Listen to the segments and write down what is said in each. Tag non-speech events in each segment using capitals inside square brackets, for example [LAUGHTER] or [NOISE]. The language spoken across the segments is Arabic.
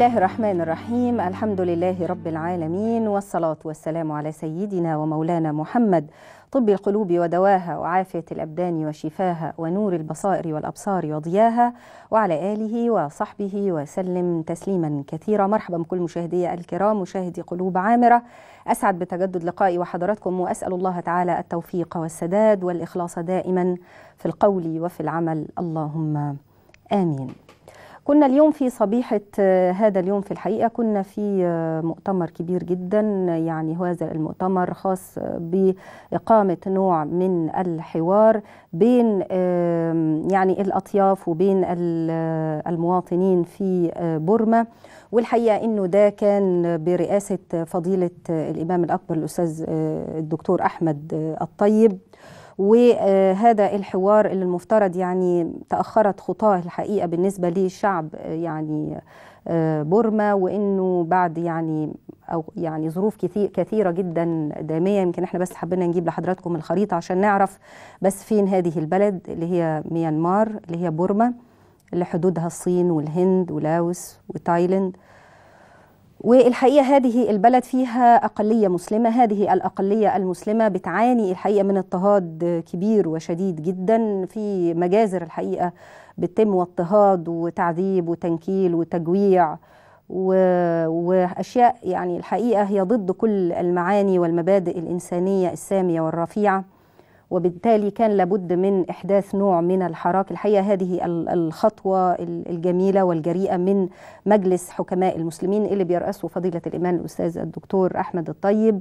الله الرحمن الرحيم. الحمد لله رب العالمين والصلاة والسلام على سيدنا ومولانا محمد طب القلوب ودواها وعافية الأبدان وشفاها ونور البصائر والأبصار وضياها وعلى آله وصحبه وسلم تسليما كثيرا. مرحبا بكل مشاهدي الكرام مشاهدي قلوب عامرة. أسعد بتجدد لقائي وحضراتكم وأسأل الله تعالى التوفيق والسداد والإخلاص دائما في القول وفي العمل. اللهم آمين. كنا اليوم في صبيحة هذا اليوم في الحقيقة كنا في مؤتمر كبير جدا يعني هذا المؤتمر خاص بإقامة نوع من الحوار بين يعني الأطياف وبين المواطنين في بورما. والحقيقة أنه ده كان برئاسة فضيلة الإمام الأكبر الأستاذ الدكتور أحمد الطيب. وهذا الحوار اللي المفترض يعني تأخرت خطاه الحقيقة بالنسبة للشعب يعني بورما وإنه بعد يعني أو يعني ظروف كثير كثيرة جدا دامية. يمكن إحنا بس حبينا نجيب لحضراتكم الخريطة عشان نعرف بس فين هذه البلد اللي هي ميانمار اللي هي بورما اللي حدودها الصين والهند ولاوس وتايلاند. والحقيقة هذه البلد فيها أقلية مسلمة هذه الأقلية المسلمة بتعاني الحقيقة من اضطهاد كبير وشديد جدا في مجازر الحقيقة بتتم واضطهاد وتعذيب وتنكيل وتجويع وأشياء يعني الحقيقة هي ضد كل المعاني والمبادئ الإنسانية السامية والرفيعة. وبالتالي كان لابد من إحداث نوع من الحراك. الحقيقة هذه الخطوة الجميلة والجريئة من مجلس حكماء المسلمين اللي بيرأسه فضيلة الإمام الأستاذ الدكتور أحمد الطيب.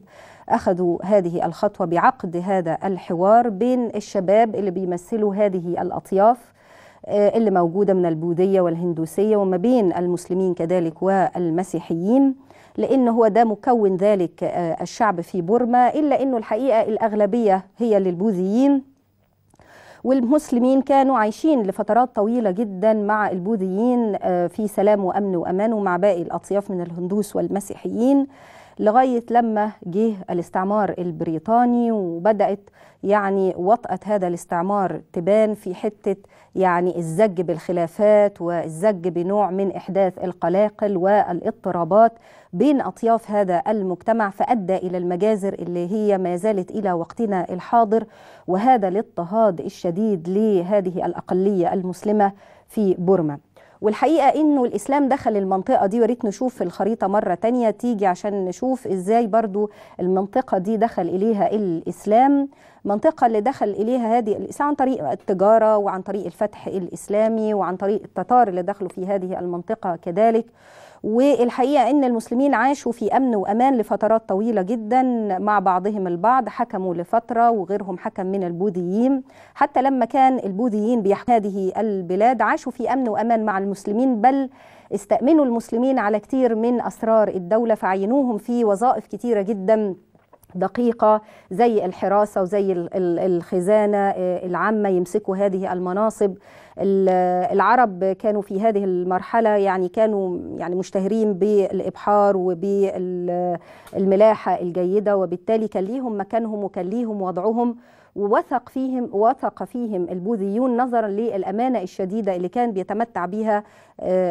أخذوا هذه الخطوة بعقد هذا الحوار بين الشباب اللي بيمثلوا هذه الأطياف اللي موجودة من البوذية والهندوسية وما بين المسلمين كذلك والمسيحيين. لأن هو ده مكون ذلك الشعب في بورما إلا أنه الحقيقة الأغلبية هي للبوذيين. والمسلمين كانوا عايشين لفترات طويلة جدا مع البوذيين في سلام وأمن وأمان ومع باقي الأطياف من الهندوس والمسيحيين لغاية لما جه الاستعمار البريطاني وبدأت يعني وطأة هذا الاستعمار تبان في حتة يعني الزج بالخلافات والزج بنوع من إحداث القلاقل والاضطرابات بين أطياف هذا المجتمع فأدى إلى المجازر اللي هي ما زالت إلى وقتنا الحاضر وهذا الاضطهاد الشديد لهذه الأقلية المسلمة في بورما. والحقيقة إنه الإسلام دخل المنطقة دي وريت نشوف الخريطة مرة تانية تيجي عشان نشوف إزاي برضو المنطقة دي دخل إليها الإسلام. منطقة اللي دخل إليها هذه الإسلام عن طريق التجارة وعن طريق الفتح الإسلامي وعن طريق التتار اللي دخلوا في هذه المنطقة كذلك. والحقيقة إن المسلمين عاشوا في أمن وأمان لفترات طويلة جدا مع بعضهم البعض حكموا لفترة وغيرهم حكم من البوذيين. حتى لما كان البوذيين بيحكموا هذه البلاد عاشوا في أمن وأمان مع المسلمين بل استأمنوا المسلمين على كثير من أسرار الدولة فعينوهم في وظائف كثيره جدا دقيقة زي الحراسة وزي الخزانة العامة يمسكوا هذه المناصب. العرب كانوا في هذه المرحلة يعني كانوا يعني مشتهرين بالإبحار وبالملاحة الجيدة وبالتالي كان ليهم مكانهم وكان ليهم وضعهم. ووثق فيهم وثق فيهم البوذيون نظرا للأمانة الشديدة اللي كان بيتمتع بها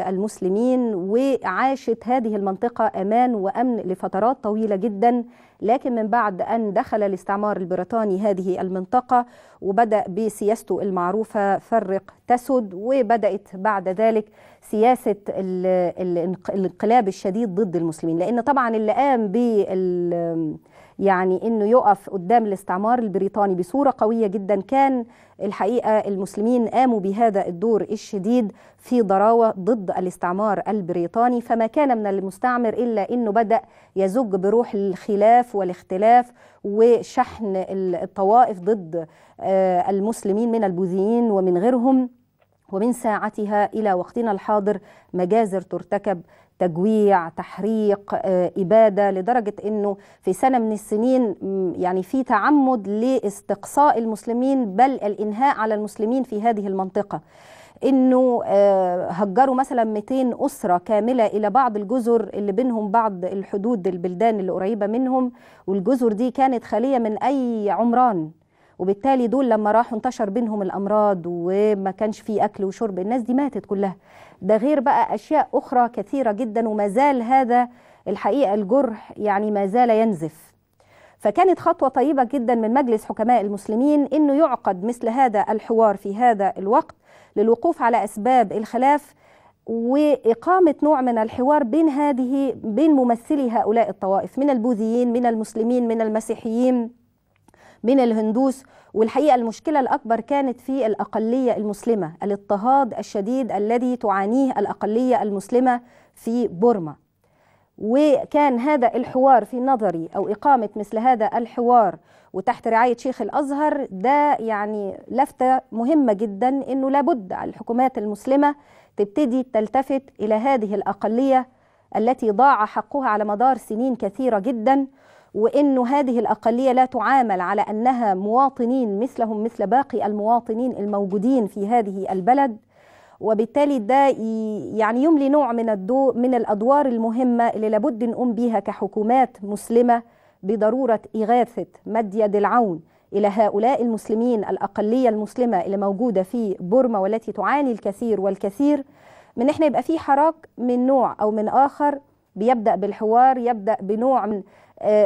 المسلمين. وعاشت هذه المنطقة أمان وأمن لفترات طويلة جدا. لكن من بعد أن دخل الاستعمار البريطاني هذه المنطقة وبدأ بسياسته المعروفة فرق تسد وبدأت بعد ذلك سياسة الانقلاب الشديد ضد المسلمين. لأن طبعا اللي قام بال يعني إنه يقف قدام الاستعمار البريطاني بصورة قوية جدا. كان الحقيقة المسلمين قاموا بهذا الدور الشديد في ضراوة ضد الاستعمار البريطاني. فما كان من المستعمر إلا إنه بدأ يزج بروح الخلاف والاختلاف وشحن الطوائف ضد المسلمين من البوذيين ومن غيرهم. ومن ساعتها إلى وقتنا الحاضر مجازر ترتكب تجويع تحريق إبادة لدرجة أنه في سنة من السنين يعني في تعمد لاستقصاء المسلمين بل الإنهاء على المسلمين في هذه المنطقة. إنه هجروا مثلا 200 أسرة كاملة إلى بعض الجزر اللي بينهم بعض الحدود البلدان اللي قريبة منهم. والجزر دي كانت خالية من أي عمران. وبالتالي دول لما راحوا انتشر بينهم الأمراض وما كانش في أكل وشرب الناس دي ماتت كلها. ده غير بقى أشياء أخرى كثيرة جدا وما زال هذا الحقيقة الجرح يعني ما زال ينزف. فكانت خطوة طيبة جدا من مجلس حكماء المسلمين إنه يعقد مثل هذا الحوار في هذا الوقت للوقوف على أسباب الخلاف وإقامة نوع من الحوار بين هذه بين ممثلي هؤلاء الطوائف من البوذيين من المسلمين من المسيحيين من الهندوس. والحقيقة المشكلة الأكبر كانت في الأقلية المسلمة الاضطهاد الشديد الذي تعانيه الأقلية المسلمة في بورما. وكان هذا الحوار في نظري أو إقامة مثل هذا الحوار وتحت رعاية شيخ الأزهر ده يعني لفتة مهمة جدا أنه لابد الحكومات المسلمة تبتدي تلتفت إلى هذه الأقلية التي ضاع حقها على مدار سنين كثيرة جدا وانه هذه الأقلية لا تعامل على أنها مواطنين مثلهم مثل باقي المواطنين الموجودين في هذه البلد. وبالتالي ده يعني يملي نوع من الدو من الأدوار المهمة اللي لابد نقوم بيها كحكومات مسلمة بضرورة إغاثة مد يد العون إلى هؤلاء المسلمين الأقلية المسلمة اللي موجودة في بورما والتي تعاني الكثير والكثير. من إحنا يبقى في حراك من نوع أو من آخر بيبدأ بالحوار يبدأ بنوع من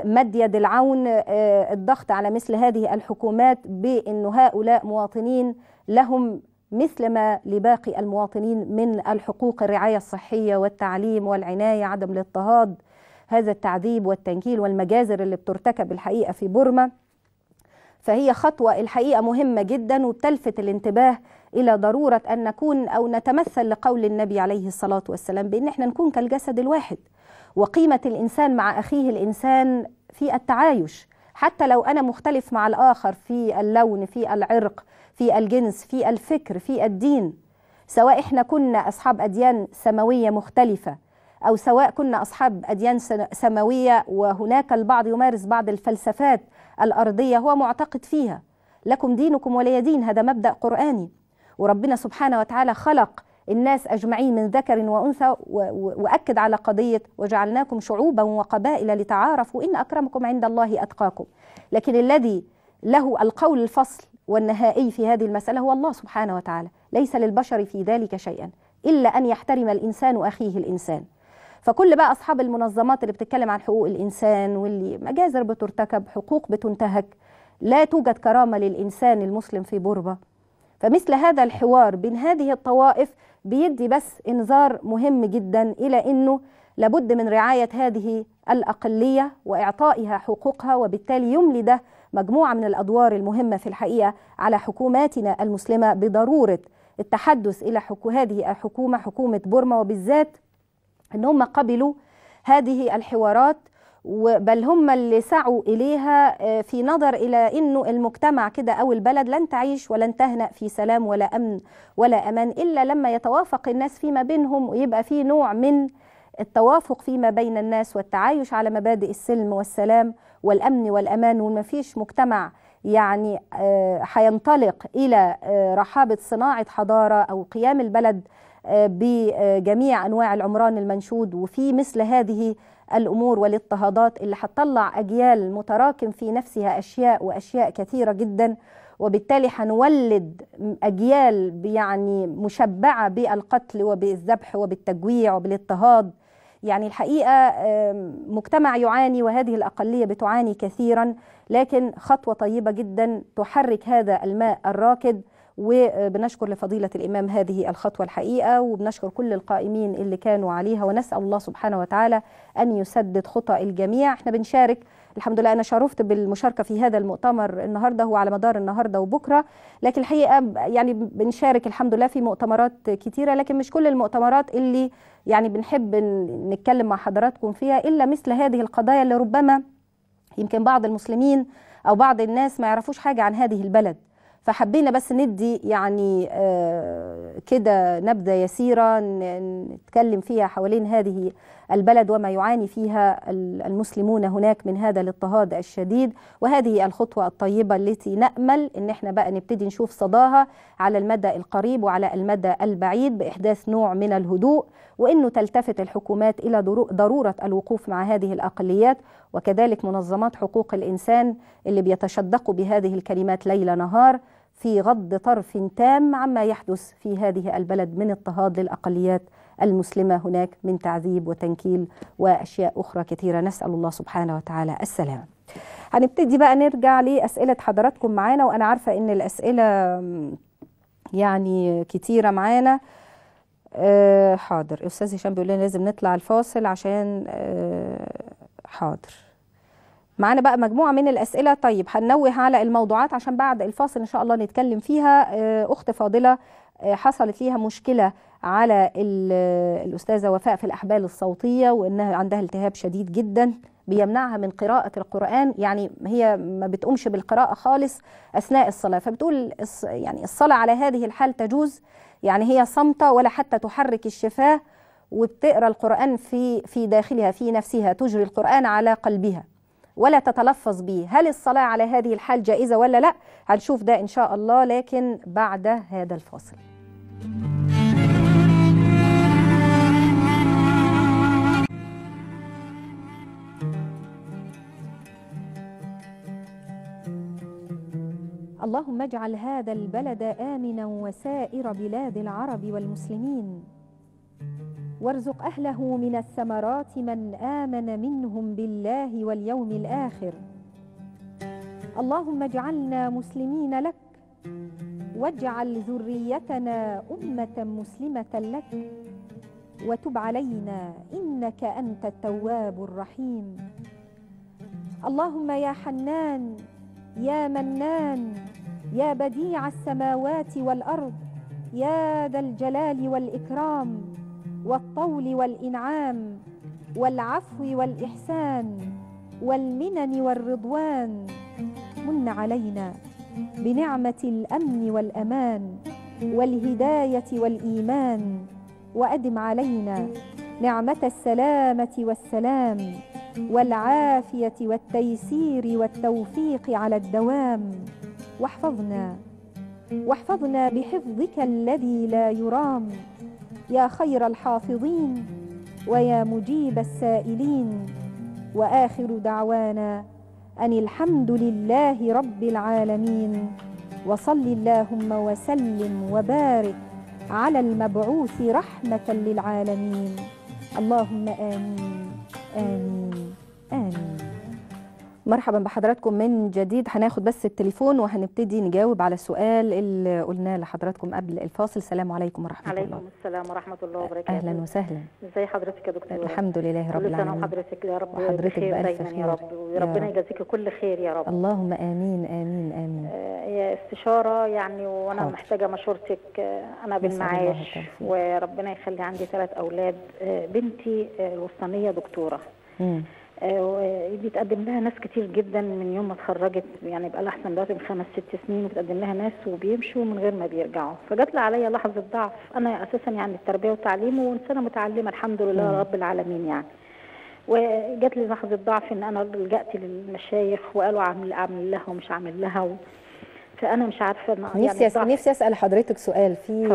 مد يد العون الضغط على مثل هذه الحكومات بأن هؤلاء مواطنين لهم مثل ما لباقي المواطنين من الحقوق الرعاية الصحية والتعليم والعناية عدم الاضطهاد هذا التعذيب والتنكيل والمجازر اللي بترتكب الحقيقة في بورما. فهي خطوة الحقيقة مهمة جدا وتلفت الانتباه إلى ضرورة أن نكون أو نتمثل لقول النبي عليه الصلاة والسلام بأن إحنا نكون كالجسد الواحد. وقيمة الإنسان مع أخيه الإنسان في التعايش. حتى لو أنا مختلف مع الآخر في اللون في العرق في الجنس في الفكر في الدين سواء إحنا كنا أصحاب أديان سماوية مختلفة أو سواء كنا أصحاب أديان سماوية وهناك البعض يمارس بعض الفلسفات الأرضية هو معتقد فيها. لكم دينكم ولي دين هذا مبدأ قرآني. وربنا سبحانه وتعالى خلق الناس أجمعين من ذكر وأنثى وأكد على قضية وجعلناكم شعوبا وقبائل لتعارفوا إن أكرمكم عند الله أتقاكم. لكن الذي له القول الفصل والنهائي في هذه المسألة هو الله سبحانه وتعالى. ليس للبشر في ذلك شيئا إلا أن يحترم الإنسان أخيه الإنسان. فكل بقى أصحاب المنظمات اللي بتتكلم عن حقوق الإنسان واللي مجازر بترتكب حقوق بتنتهك لا توجد كرامة للإنسان المسلم في بوربة. فمثل هذا الحوار بين هذه الطوائف بيدي بس انذار مهم جدا إلى إنه لابد من رعاية هذه الأقلية وإعطائها حقوقها وبالتالي يملي ده مجموعة من الأدوار المهمة في الحقيقة على حكوماتنا المسلمة بضرورة التحدث إلى حكو هذه الحكومة حكومة بورما وبالذات إن هم قبلوا هذه الحوارات بل هم اللي سعوا إليها في نظر إلى أنه المجتمع كده أو البلد لن تعيش ولن تهنأ في سلام ولا أمن ولا أمان إلا لما يتوافق الناس فيما بينهم ويبقى في نوع من التوافق فيما بين الناس والتعايش على مبادئ السلم والسلام والأمن والأمان. وما فيش مجتمع يعني هينطلق إلى رحابة صناعة حضارة أو قيام البلد بجميع أنواع العمران المنشود. وفي مثل هذه الأمور والاضطهادات اللي هتطلع أجيال متراكم في نفسها أشياء وأشياء كثيرة جدا. وبالتالي هنولد أجيال يعني مشبعة بالقتل وبالذبح وبالتجويع وبالاضطهاد. يعني الحقيقة مجتمع يعاني وهذه الأقلية بتعاني كثيرا لكن خطوة طيبة جدا تحرك هذا الماء الراكد. وبنشكر لفضيلة الإمام هذه الخطوة الحقيقة وبنشكر كل القائمين اللي كانوا عليها ونسأل الله سبحانه وتعالى أن يسدد خطى الجميع. إحنا بنشارك الحمد لله أنا شرفت بالمشاركة في هذا المؤتمر النهاردة هو على مدار النهاردة وبكرة لكن الحقيقة يعني بنشارك الحمد لله في مؤتمرات كتيرة لكن مش كل المؤتمرات اللي يعني بنحب نتكلم مع حضراتكم فيها إلا مثل هذه القضايا اللي ربما يمكن بعض المسلمين أو بعض الناس ما يعرفوش حاجة عن هذه البلد. فحبينا بس ندي يعني آه كده نبذة يسيرة نتكلم فيها حوالين هذه البلد وما يعاني فيها المسلمون هناك من هذا الاضطهاد الشديد. وهذه الخطوة الطيبة التي نأمل إن إحنا بقى نبتدي نشوف صداها على المدى القريب وعلى المدى البعيد بإحداث نوع من الهدوء وإنه تلتفت الحكومات إلى ضرورة الوقوف مع هذه الأقليات. وكذلك منظمات حقوق الإنسان اللي بيتشدقوا بهذه الكلمات ليل نهار في غض طرف تام عما يحدث في هذه البلد من اضطهاد للأقليات المسلمة هناك من تعذيب وتنكيل وأشياء أخرى كثيرة. نسأل الله سبحانه وتعالى السلام. هنبتدي بقى نرجع لأسئلة حضراتكم معانا وأنا عارفة إن الأسئلة يعني كتيرة معانا. أه حاضر. أستاذ هشام بيقول لنا لازم نطلع الفاصل عشان أه حاضر. معانا بقى مجموعة من الأسئلة. طيب هننوه على الموضوعات عشان بعد الفاصل إن شاء الله نتكلم فيها. أه أخت فاضلة حصلت ليها مشكلة على الأستاذة وفاء في الأحبال الصوتية وإنها عندها التهاب شديد جدا بيمنعها من قراءة القرآن. يعني هي ما بتقومش بالقراءة خالص أثناء الصلاة. فبتقول يعني الصلاة على هذه الحال تجوز يعني هي صامتة ولا حتى تحرك الشفاه وبتقرأ القرآن في في داخلها في نفسها تجري القرآن على قلبها ولا تتلفظ به. هل الصلاة على هذه الحال جائزة ولا لا؟ هنشوف ده إن شاء الله لكن بعد هذا الفاصل. اللهم اجعل هذا البلد آمنا وسائر بلاد العرب والمسلمين. وارزق أهله من الثمرات من آمن منهم بالله واليوم الآخر. اللهم اجعلنا مسلمين لك. واجعل ذريتنا أمة مسلمة لك. وتب علينا إنك أنت التواب الرحيم. اللهم يا حنان يا منان يا بديع السماوات والأرض يا ذا الجلال والإكرام والطول والإنعام والعفو والإحسان والمنن والرضوان. من علينا. بنعمة الأمن والأمان والهداية والإيمان وأدم علينا نعمة السلامة والسلام والعافية والتيسير والتوفيق على الدوام. واحفظنا واحفظنا بحفظك الذي لا يرام. يا خير الحافظين ويا مجيب السائلين. وآخر دعوانا أن الحمد لله رب العالمين وصل اللهم وسلم وبارك على المبعوث رحمة للعالمين. اللهم آمين آمين آمين. مرحبا بحضراتكم من جديد. هناخد بس التليفون وهنبتدي نجاوب على السؤال اللي قلناه لحضراتكم قبل الفاصل. السلام عليكم ورحمة عليكم الله. عليكم السلام ورحمة الله وبركاته. أهلا وسهلا. ازي حضرتك يا دكتور؟ الحمد لله رب كل سنة العالمين. وحضرتك يا رب وحضرتك بألف خير. يا رب. يا وربنا رب. يجازيك كل خير يا رب. اللهم آمين آمين آمين. آه، هي استشارة يعني وأنا حاضر. محتاجة مشورتك آه، أنا بالمعاش. وربنا يخلي عندي ثلاث أولاد آه، بنتي الوسطانية دكتورة. مم. آه، بيتقدم لها ناس كتير جدا من يوم ما اتخرجت يعني بقى لها أحسن دلوقتي من خمس ست سنين وبتقدم لها ناس وبيمشوا من غير ما بيرجعوا. فجات لي عليا لحظة ضعف. أنا أساسا يعني التربية والتعليم وإنسانة متعلمة الحمد لله. رب العالمين يعني. وجات لي لحظة ضعف إن أنا لجأت للمشايخ وقالوا أعمل أعمل لها ومش عامل لها و... فأنا مش عارفة أنا نفسي أس... الضعف- نفسي أسأل حضرتك سؤال. في.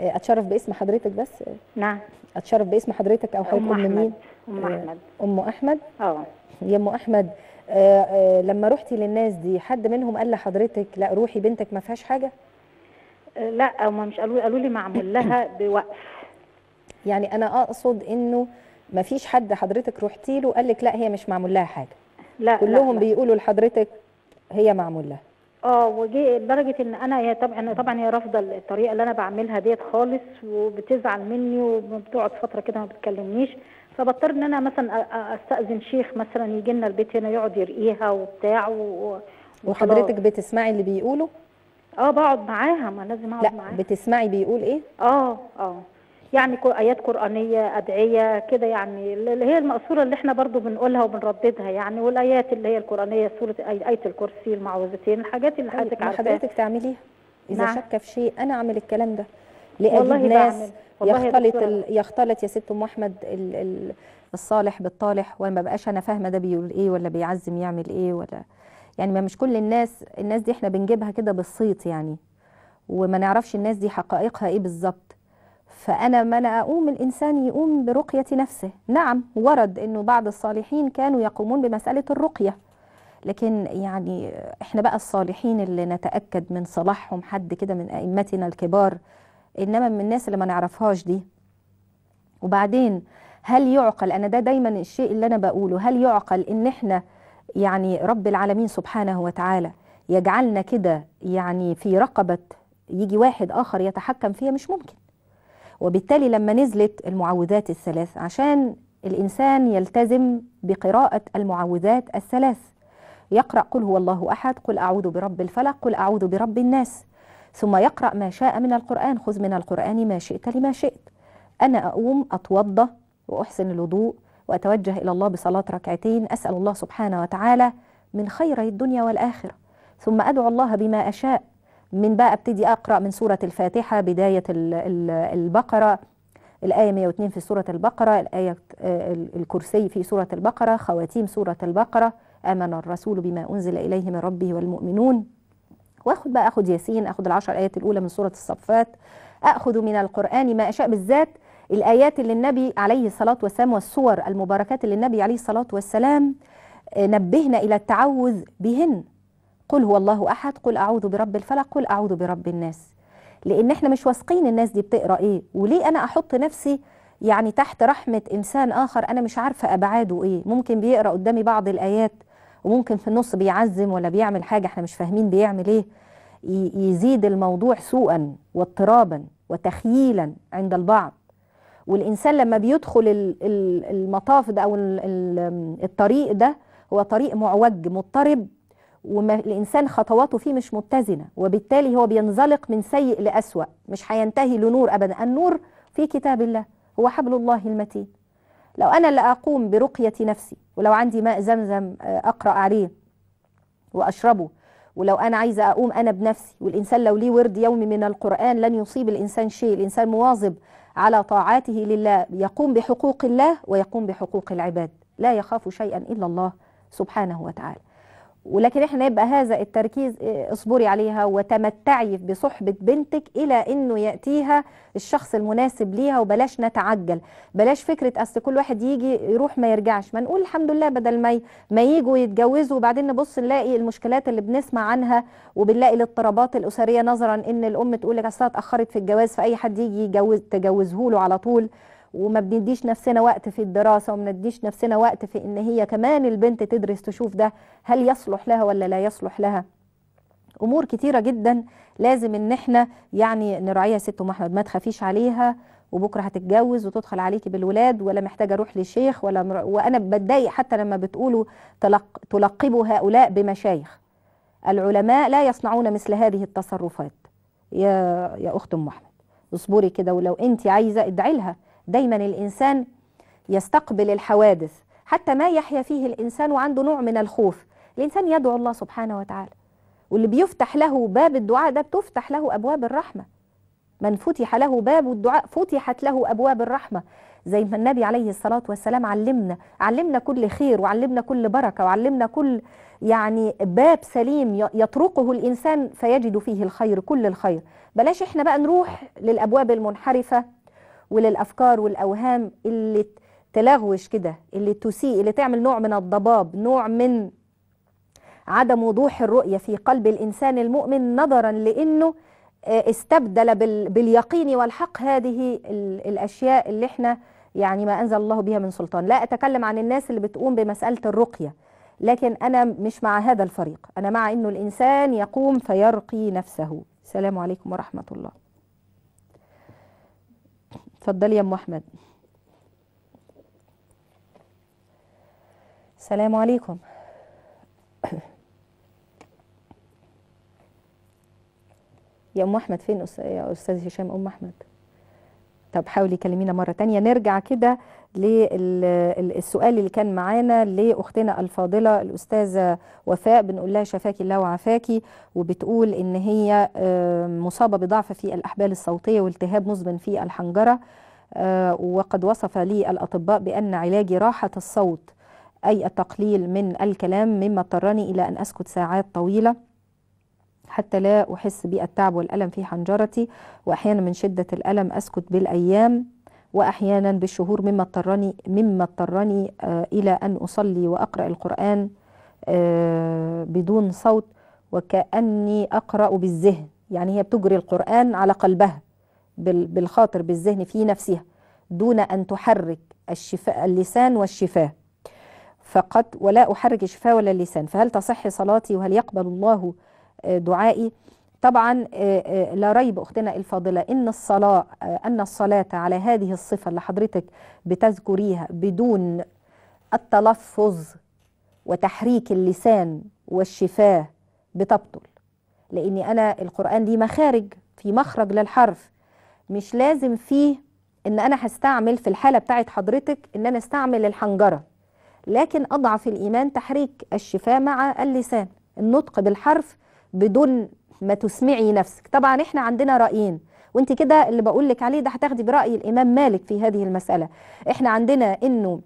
آه، أتشرف باسم حضرتك بس؟ نعم. أتشرف باسم حضرتك أو حضرتك احمد مين؟ أم آه، أحمد. أم أحمد؟ آه. يا أم أحمد آه، آه، لما رحتي للناس دي حد منهم قال لحضرتك لا روحي بنتك ما فيهاش حاجة؟ لا هم مش قالوا قالوا لي معمول [CLEARS THROAT] لها بوقف. يعني أنا أقصد إنه ما فيش حد حضرتك رحتي له قال لك لا هي مش معمول لها حاجة. لا كلهم لا. لا. بيقولوا لحضرتك هي معمول لها. آه وجي لدرجة إن أنا هي طبعا طبعا هي رافضة الطريقة اللي أنا بعملها ديت خالص وبتزعل مني وبتقعد فترة كده ما بتكلمنيش. فبضطر إن أنا مثلا أستأذن شيخ مثلا يجي لنا البيت هنا يقعد يرقيها وبتاع و... وحضرتك بتسمعي اللي بيقوله؟ آه بقعد معاها ما لازم أقعد لا معاها. بتسمعي بيقول إيه؟ آه آه. يعني آيات قرآنية أدعية كده يعني اللي هي المقصوره اللي إحنا برضو بنقولها وبنرددها يعني والآيات اللي هي القرآنية سورة آية الكرسي المعوذتين الحاجات اللي طيب حضرتك عارفاها. حضرتك تعمليها؟ إذا نعم. شاكه في شيء أنا أعمل الكلام ده. والله لاجد ناس يختلط. ال... يختلط يا ست أم أحمد ال... ال... الصالح بالطالح وما بقاش أنا فاهمة ده بيقول إيه ولا بيعزم يعمل إيه ولا يعني ما مش كل الناس الناس دي إحنا بنجيبها كده بالصيت يعني وما نعرفش الناس دي حقائقها إيه بالظبط. فأنا ما أنا أقوم الإنسان يقوم برقية نفسه. نعم ورد إنه بعض الصالحين كانوا يقومون بمسألة الرقية لكن يعني إحنا بقى الصالحين اللي نتأكد من صلاحهم حد كده من أئمتنا الكبار إنما من الناس اللي ما نعرفهاش دي. وبعدين هل يعقل أنا ده دايما الشيء اللي أنا بقوله هل يعقل إن إحنا يعني رب العالمين سبحانه وتعالى يجعلنا كده يعني في رقبة يجي واحد آخر يتحكم فيها؟ مش ممكن. وبالتالي لما نزلت المعوذات الثلاث عشان الإنسان يلتزم بقراءة المعوذات الثلاث. يقرأ قل هو الله أحد قل أعوذ برب الفلق قل أعوذ برب الناس. ثم يقرأ ما شاء من القرآن. خذ من القرآن ما شئت لما شئت. أنا أقوم اتوضا وأحسن الوضوء وأتوجه إلى الله بصلاة ركعتين. أسأل الله سبحانه وتعالى من خيري الدنيا والآخرة. ثم أدعو الله بما أشاء. من بقى أبتدي أقرأ من سورة الفاتحة بداية ال- ال- البقرة. الآية 102 في سورة البقرة الآية الكرسي في سورة البقرة خواتيم سورة البقرة. آمن الرسول بما أنزل إليه من ربه والمؤمنون. واخد بقى اخد ياسين اخد العشر آيات الأولى من سورة الصفات. أخذ من القرآن ما أشاء بالذات. الآيات اللي النبي عليه الصلاة والسلام والسور المباركات اللي النبي عليه الصلاة والسلام آه، نبهنا إلى التعوذ بهن. قل هو الله أحد قل أعوذ برب الفلق قل أعوذ برب الناس. لأن إحنا مش واثقين الناس دي بتقرأ إيه. وليه أنا أحط نفسي يعني تحت رحمة إنسان آخر أنا مش عارفة أبعاده إيه. ممكن بيقرأ قدامي بعض الآيات وممكن في النص بيعزم ولا بيعمل حاجة إحنا مش فاهمين بيعمل إيه. يزيد الموضوع سوءا واضطرابا وتخييلا عند البعض. والإنسان لما بيدخل ال- ال- المطاف ده ال- الطريق ده هو طريق معوج مضطرب والإنسان خطواته فيه مش متزنة وبالتالي هو بينزلق من سيء لأسوأ مش هينتهي لنور أبدا. النور في كتاب الله هو حبل الله المتين. لو أنا اللي أقوم برقية نفسي ولو عندي ماء زمزم آه، أقرأ عليه وأشربه ولو أنا عايزة أقوم أنا بنفسي والإنسان لو ليه ورد يومي من القرآن لن يصيب الإنسان شيء الإنسان مواظب على طاعاته لله يقوم بحقوق الله ويقوم بحقوق العباد. لا يخاف شيئا إلا الله سبحانه وتعالى. ولكن إحنا يبقى هذا التركيز آه، اصبري عليها وتمتعي بصحبة بنتك إلى إنه يأتيها الشخص المناسب ليها وبلاش نتعجل. بلاش فكرة أصل كل واحد يجي يروح ما يرجعش. ما نقول الحمد لله بدل ما ما يجوا يتجوزوا وبعدين نبص نلاقي المشكلات اللي بنسمع عنها وبنلاقي الاضطرابات الأسرية نظرا إن الأم تقول لك اصلها اتأخرت في الجواز فأي حد يجي يجوز تجوزه له على طول. وما بنديش نفسنا وقت في الدراسة وما بنديش نفسنا وقت في إن هي كمان البنت تدرس تشوف ده هل يصلح لها ولا لا يصلح لها؟ أمور كتيرة جدا لازم إن إحنا يعني نراعيها ست أم أحمد ما تخافيش عليها وبكرة هتتجوز وتدخل عليكي بالولاد ولا محتاجة أروح لشيخ ولا مر... وأنا بتضايق حتى لما بتقولوا تلق... تلقبوا هؤلاء بمشايخ. العلماء لا يصنعون مثل هذه التصرفات. يا يا أخت أم أحمد اصبري كده ولو انت عايزة ادعي لها. دايما الإنسان يستقبل الحوادث حتى ما يحيا فيه الإنسان وعنده نوع من الخوف. الإنسان يدعو الله سبحانه وتعالى واللي بيفتح له باب الدعاء ده بتفتح له أبواب الرحمة. من فتح له باب الدعاء فتحت له أبواب الرحمة. زي ما النبي عليه الصلاة والسلام علمنا علمنا كل خير وعلمنا كل بركة وعلمنا كل يعني باب سليم يطرقه الإنسان فيجد فيه الخير كل الخير. بلاش إحنا بقى نروح للأبواب المنحرفة. وللأفكار والأوهام اللي تلغوش كده اللي تسيء اللي تعمل نوع من الضباب نوع من عدم وضوح الرؤية في قلب الإنسان المؤمن نظرا لأنه آه، استبدل بال- باليقين والحق هذه ال- الأشياء اللي إحنا يعني ما أنزل الله بها من سلطان. لا أتكلم عن الناس اللي بتقوم بمسألة الرقية لكن أنا مش مع هذا الفريق. أنا مع أنه الإنسان يقوم فيرقي نفسه. السلام عليكم ورحمة الله. اتفضلي يا أم أحمد. السلام عليكم. يا ام احمد فين يا أستاذ هشام؟ أم احمد. طب حاولي كلمينا مرة تانية. نرجع كده للسؤال اللي كان معانا لأختنا الفاضلة الأستاذة وفاء بنقول لها شفاكي الله وعافاكي وبتقول إن هي مصابة بضعف في الأحبال الصوتية والتهاب مزمن في الحنجرة آه، وقد وصف لي الأطباء بأن علاجي راحة الصوت أي التقليل من الكلام مما اضطرني إلى أن أسكت ساعات طويلة. حتى لا أحس بالتعب والألم في حنجرتي وأحيانا من شدة الألم أسكت بالأيام وأحيانا بالشهور مما اضطرني مما اضطرني آه، إلى أن أصلي وأقرأ القرآن آه، بدون صوت وكأني أقرأ بالذهن. يعني هي بتجري القرآن على قلبها بال- بالخاطر بالذهن في نفسها دون أن تحرك الشفاء اللسان والشفاه فقط ولا أحرك الشفاه ولا اللسان. فهل تصح صلاتي وهل يقبل الله دعائي. طبعا آه، آه، لا ريب أختنا الفاضلة إن الصلاة آه، أن الصلاة على هذه الصفة اللي حضرتك بتذكريها بدون التلفظ وتحريك اللسان والشفاه بتبطل. لأني أنا القرآن دي مخارج في مخرج للحرف. مش لازم فيه إن أنا هستعمل في الحالة بتاعت حضرتك إن أنا أستعمل الحنجرة. لكن أضعف الإيمان تحريك الشفاه مع اللسان. النطق بالحرف بدون ما تسمعي نفسك. طبعا إحنا عندنا رأيين وأنت كده اللي بقول لك عليه ده هتاخدي برأي الإمام مالك في هذه المسألة. إحنا عندنا إنه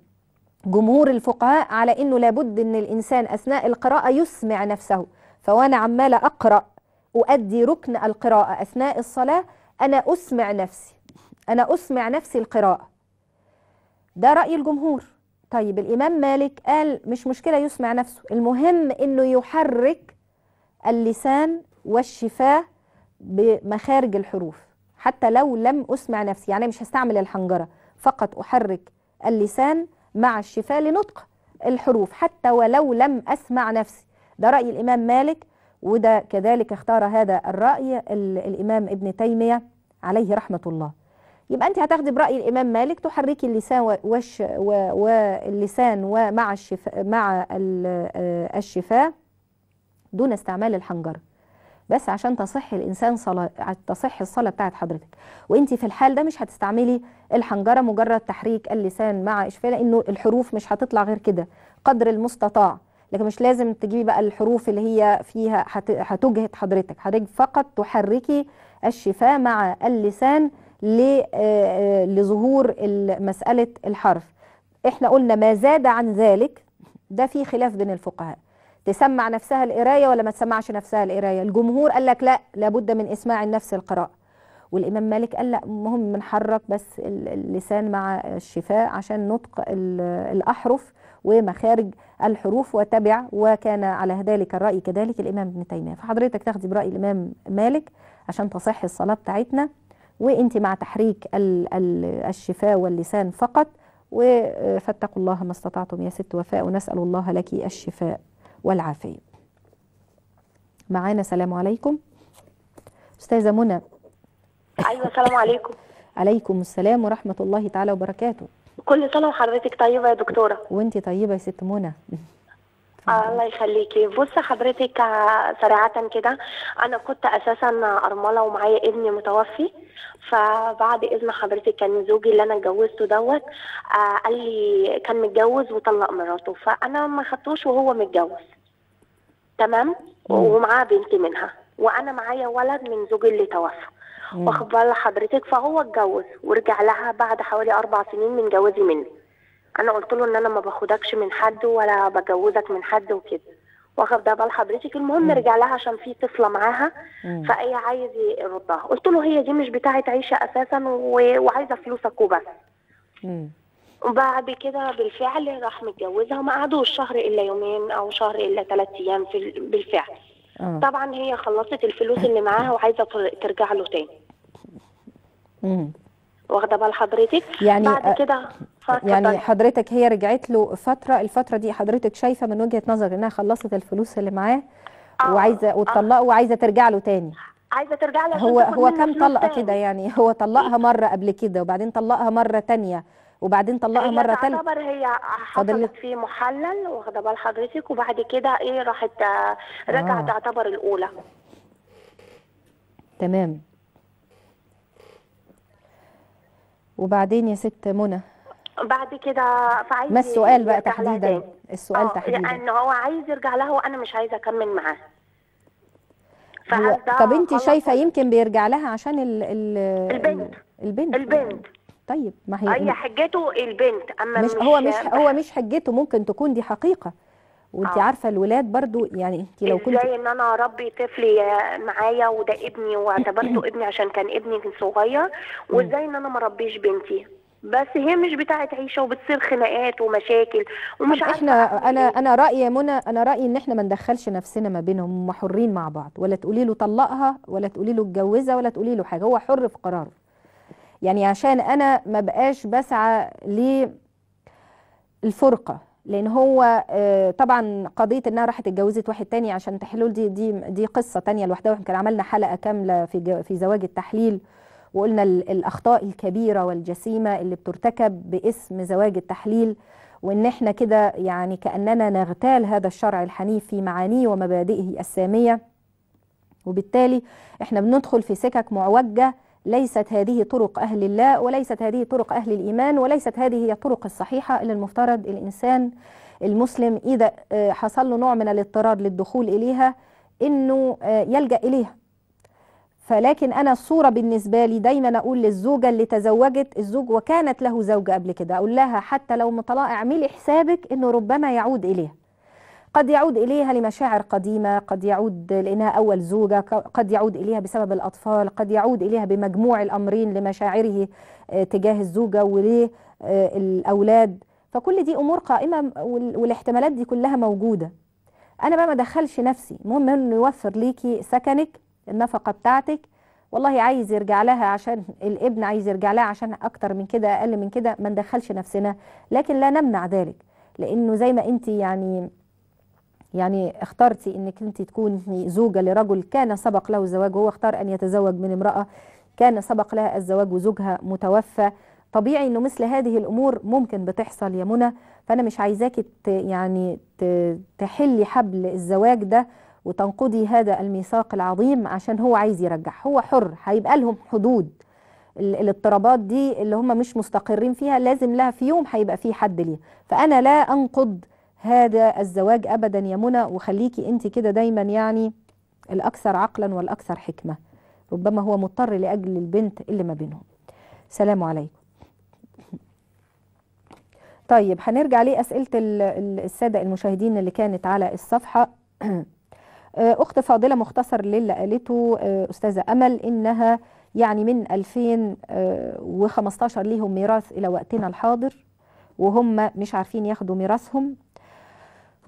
جمهور الفقهاء على إنه لابد إن الإنسان أثناء القراءة يسمع نفسه. فوأنا عمالة أقرأ أؤدي ركن القراءة أثناء الصلاة أنا أسمع نفسي. أنا أسمع نفسي القراءة. ده رأي الجمهور. طيب الإمام مالك قال مش مشكلة يسمع نفسه. المهم إنه يحرك اللسان والشفاه بمخارج الحروف. حتى لو لم أسمع نفسي يعني مش هستعمل الحنجرة فقط أحرك اللسان مع الشفاه لنطق الحروف. حتى ولو لم أسمع نفسي. ده رأي الإمام مالك وده كذلك اختار هذا الرأي ال- الإمام ابن تيمية عليه رحمة الله. يبقى أنت هتاخدي برأي الإمام مالك تحركي اللسان والش واللسان ومع الشفاء مع آه، الشفاه دون استعمال الحنجرة. بس عشان تصح الإنسان صلاة تصح الصلاة بتاعت حضرتك. وانت في الحال ده مش هتستعملي الحنجرة مجرد تحريك اللسان مع إشفاء لأنه الحروف مش هتطلع غير كده قدر المستطاع. لكن مش لازم تجيبي بقى الحروف اللي هي فيها هت- هتجهد حضرتك. حضرتك فقط تحركي الشفاه مع اللسان آه، لظهور ال- مسألة الحرف. إحنا قلنا ما زاد عن ذلك. ده في خلاف بين الفقهاء. تسمع نفسها القراية ولا ما تسمعش نفسها القراية؟ الجمهور قال لك لا لابد من إسماع النفس القراءة والإمام مالك قال لا مهم بنحرك بس ال- اللسان مع الشفاء عشان نطق ال- الأحرف ومخارج الحروف وتبع وكان على ذلك الرأي كذلك الإمام ابن تيمية. فحضرتك تاخدي برأي الإمام مالك عشان تصح الصلاة بتاعتنا وانت مع تحريك ال- ال- الشفاه واللسان فقط و- فاتقوا الله ما استطعتم يا ست وفاء ونسأل الله لك الشفاء. والعافية. معانا سلام عليكم. أستاذة منى. أيوه السلام عليكم. [LAUGHS] عليكم السلام ورحمة الله تعالى وبركاته. كل سنة وحضرتك طيبة يا دكتورة. وانت طيبة يا ست منى. [LAUGHS] آه الله يخليكي. بص حضرتك آه، سريعة كده أنا كنت أساسا أرملة ومعايا ابني متوفي. فبعد إذن حضرتك كان زوجي اللي أنا اتجوزته دوت آه قال لي كان متجوز وطلق مراته. فأنا ما خدتوش وهو متجوز. تمام؟ ومعاه بنت منها. وأنا معايا ولد من زوجي اللي توفى. واخد بال حضرتك فهو اتجوز ورجع لها بعد حوالي أربع سنين من جوازي مني. أنا قلت له إن أنا ما باخدكش من حد ولا بجوزك من حد وكده. واخد ده بال حضرتك. المهم رجع لها عشان في طفلة معاها. فهي عايز يردها قلت له هي دي مش بتاعه عيشة أساسا و- وعايزة فلوسك وبس. وبعد كده بالفعل راح متجوزها ما قعدوش شهر إلا يومين أو شهر إلا ثلاث أيام في ال- بالفعل آه. طبعا هي خلصت الفلوس اللي معاها وعايزة تر- ترجع له تاني مم. واخدة بال حضرتك يعني بعد آه، كده. يعني حضرتك هي رجعت له فترة الفترة دي حضرتك شايفة من وجهة نظرك إنها خلصت الفلوس اللي معاه آه، وعايزة وتطلقوا وعايزة ترجع له تاني عايزة ترجع له هو هو كم تاني. كده يعني هو طلقها مرة قبل كده وبعدين طلقها مرة تانية وبعدين طلقها مرة تالتة تعتبر هي حصلت في محلل واخدة بال حضرتك وبعد كده إيه راحت آه، رجعت آه. تعتبر الأولى. تمام. وبعدين يا ست منى. بعد كده فعايز ما السؤال بقى تحديدا. السؤال آه تحديدا. ان هو عايز يرجع لها وأنا مش عايزة أكمل معاه. طب انت شايفة يمكن بيرجع لها عشان ال ال البنت. البنت. البنت. طيب ما هي هي حجته البنت أما مش هو مش هو مش حجته ممكن تكون دي حقيقة وانت آه. عارفة الولاد برضو يعني انت لو كنت إزاي إن أنا أربي طفلي معايا وده ابني واعتبرته [COUGHS] ابني عشان كان ابني صغير وإزاي إن أنا ما أربيش بنتي بس هي مش بتاعت عيشة وبتصير خناقات ومشاكل ومش عارفة إحنا أنا إيه. أنا رأيي يا منى أنا رأيي إن إحنا ما ندخلش نفسنا ما بينهم هم حرين مع بعض ولا تقولي له طلقها ولا تقولي له اتجوزها ولا تقولي له حاجة هو حر في قراره يعني عشان أنا ما بقاش بسعى للفرقة لأن هو آه، طبعا قضية إنها راحت اتجوزت واحد تاني عشان تحلول دي دي دي قصة تانية لوحدها وإحنا كان عملنا حلقة كاملة في في زواج التحليل وقلنا ال- الأخطاء الكبيرة والجسيمة اللي بترتكب باسم زواج التحليل وإن إحنا كده يعني كأننا نغتال هذا الشرع الحنيف في معانيه ومبادئه السامية. وبالتالي إحنا بندخل في سكك معوجة ليست هذه طرق أهل الله وليست هذه طرق أهل الإيمان وليست هذه هي الطرق الصحيحة اللي المفترض الإنسان المسلم إذا آه، حصل له نوع من الاضطرار للدخول إليها إنه آه، يلجأ إليها. فلكن أنا الصورة بالنسبة لي دايما أقول للزوجة اللي تزوجت الزوج وكانت له زوجة قبل كده أقول لها حتى لو مطلقه اعملي حسابك إنه ربما يعود إليها. قد يعود إليها لمشاعر قديمة قد يعود لأنها أول زوجة قد يعود إليها بسبب الأطفال قد يعود إليها بمجموع الأمرين لمشاعره آه، تجاه الزوجة وللأولاد فكل دي أمور قائمة وال- والاحتمالات دي كلها موجودة. أنا بقى ما أدخلش نفسي المهم إنه يوفر ليكي سكنك النفقة بتاعتك. والله عايز يرجع لها عشان الابن عايز يرجع لها عشان أكتر من كده أقل من كده ما ندخلش نفسنا. لكن لا نمنع ذلك لأنه زي ما أنت يعني يعني اخترتي إنك أنت تكوني زوجة لرجل كان سبق له الزواج وهو اختار أن يتزوج من امرأة كان سبق لها الزواج وزوجها متوفى. طبيعي إنه مثل هذه الأمور ممكن بتحصل يا منى فأنا مش عايزاكي يعني تحلي حبل الزواج ده وتنقضي هذا الميثاق العظيم عشان هو عايز يرجع هو حر هيبقى لهم حدود. ال- الاضطرابات دي اللي هم مش مستقرين فيها لازم لها في يوم هيبقى في حد ليها. فأنا لا أنقض هذا الزواج ابدا يا منى وخليكي أنت كده دايما يعني الأكثر عقلا والأكثر حكمة. ربما هو مضطر لأجل البنت اللي ما بينهم. سلام عليكم. طيب هنرجع لأسئلة ال- ال- السادة المشاهدين اللي كانت على الصفحة. [CLEARS THROAT] أخت فاضلة مختصر للي قالته آه، أستاذة أمل إنها يعني من 2015 ليهم ميراث إلى وقتنا الحاضر وهم مش عارفين ياخدوا ميراثهم.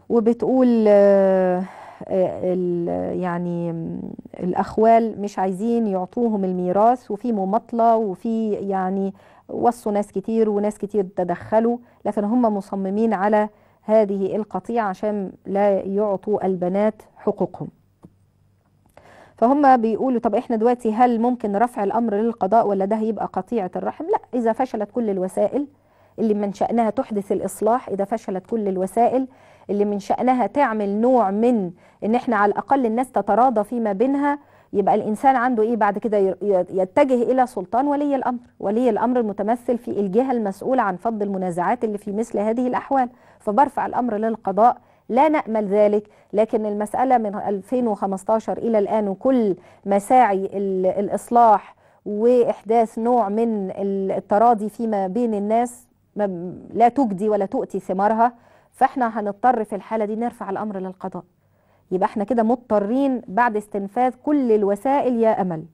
وبتقول آه، آه، يعني م، الأخوال مش عايزين يعطوهم الميراث وفي مماطلة وفي يعني وصوا ناس كتير وناس كتير تدخلوا لكن هم مصممين على هذه القطيعة عشان لا يعطوا البنات حقوقهم فهم بيقولوا طب إحنا دلوقتي هل ممكن رفع الأمر للقضاء ولا ده هيبقى قطيعة الرحم؟ لا إذا فشلت كل الوسائل اللي من شأنها تحدث الإصلاح إذا فشلت كل الوسائل اللي من شأنها تعمل نوع من إن إحنا على الأقل الناس تتراضى فيما بينها يبقى الإنسان عنده إيه بعد كده يتجه إلى سلطان ولي الأمر. ولي الأمر المتمثل في الجهة المسؤولة عن فض المنازعات اللي في مثل هذه الأحوال. فبرفع الأمر للقضاء لا نأمل ذلك. لكن المسألة من 2015 إلى الآن وكل مساعي ال- الإصلاح وإحداث نوع من التراضي فيما بين الناس لا تجدي ولا تؤتي ثمارها. فاحنا هنضطر في الحالة دي نرفع الأمر للقضاء. يبقى إحنا كده مضطرين بعد استنفاذ كل الوسائل يا أمل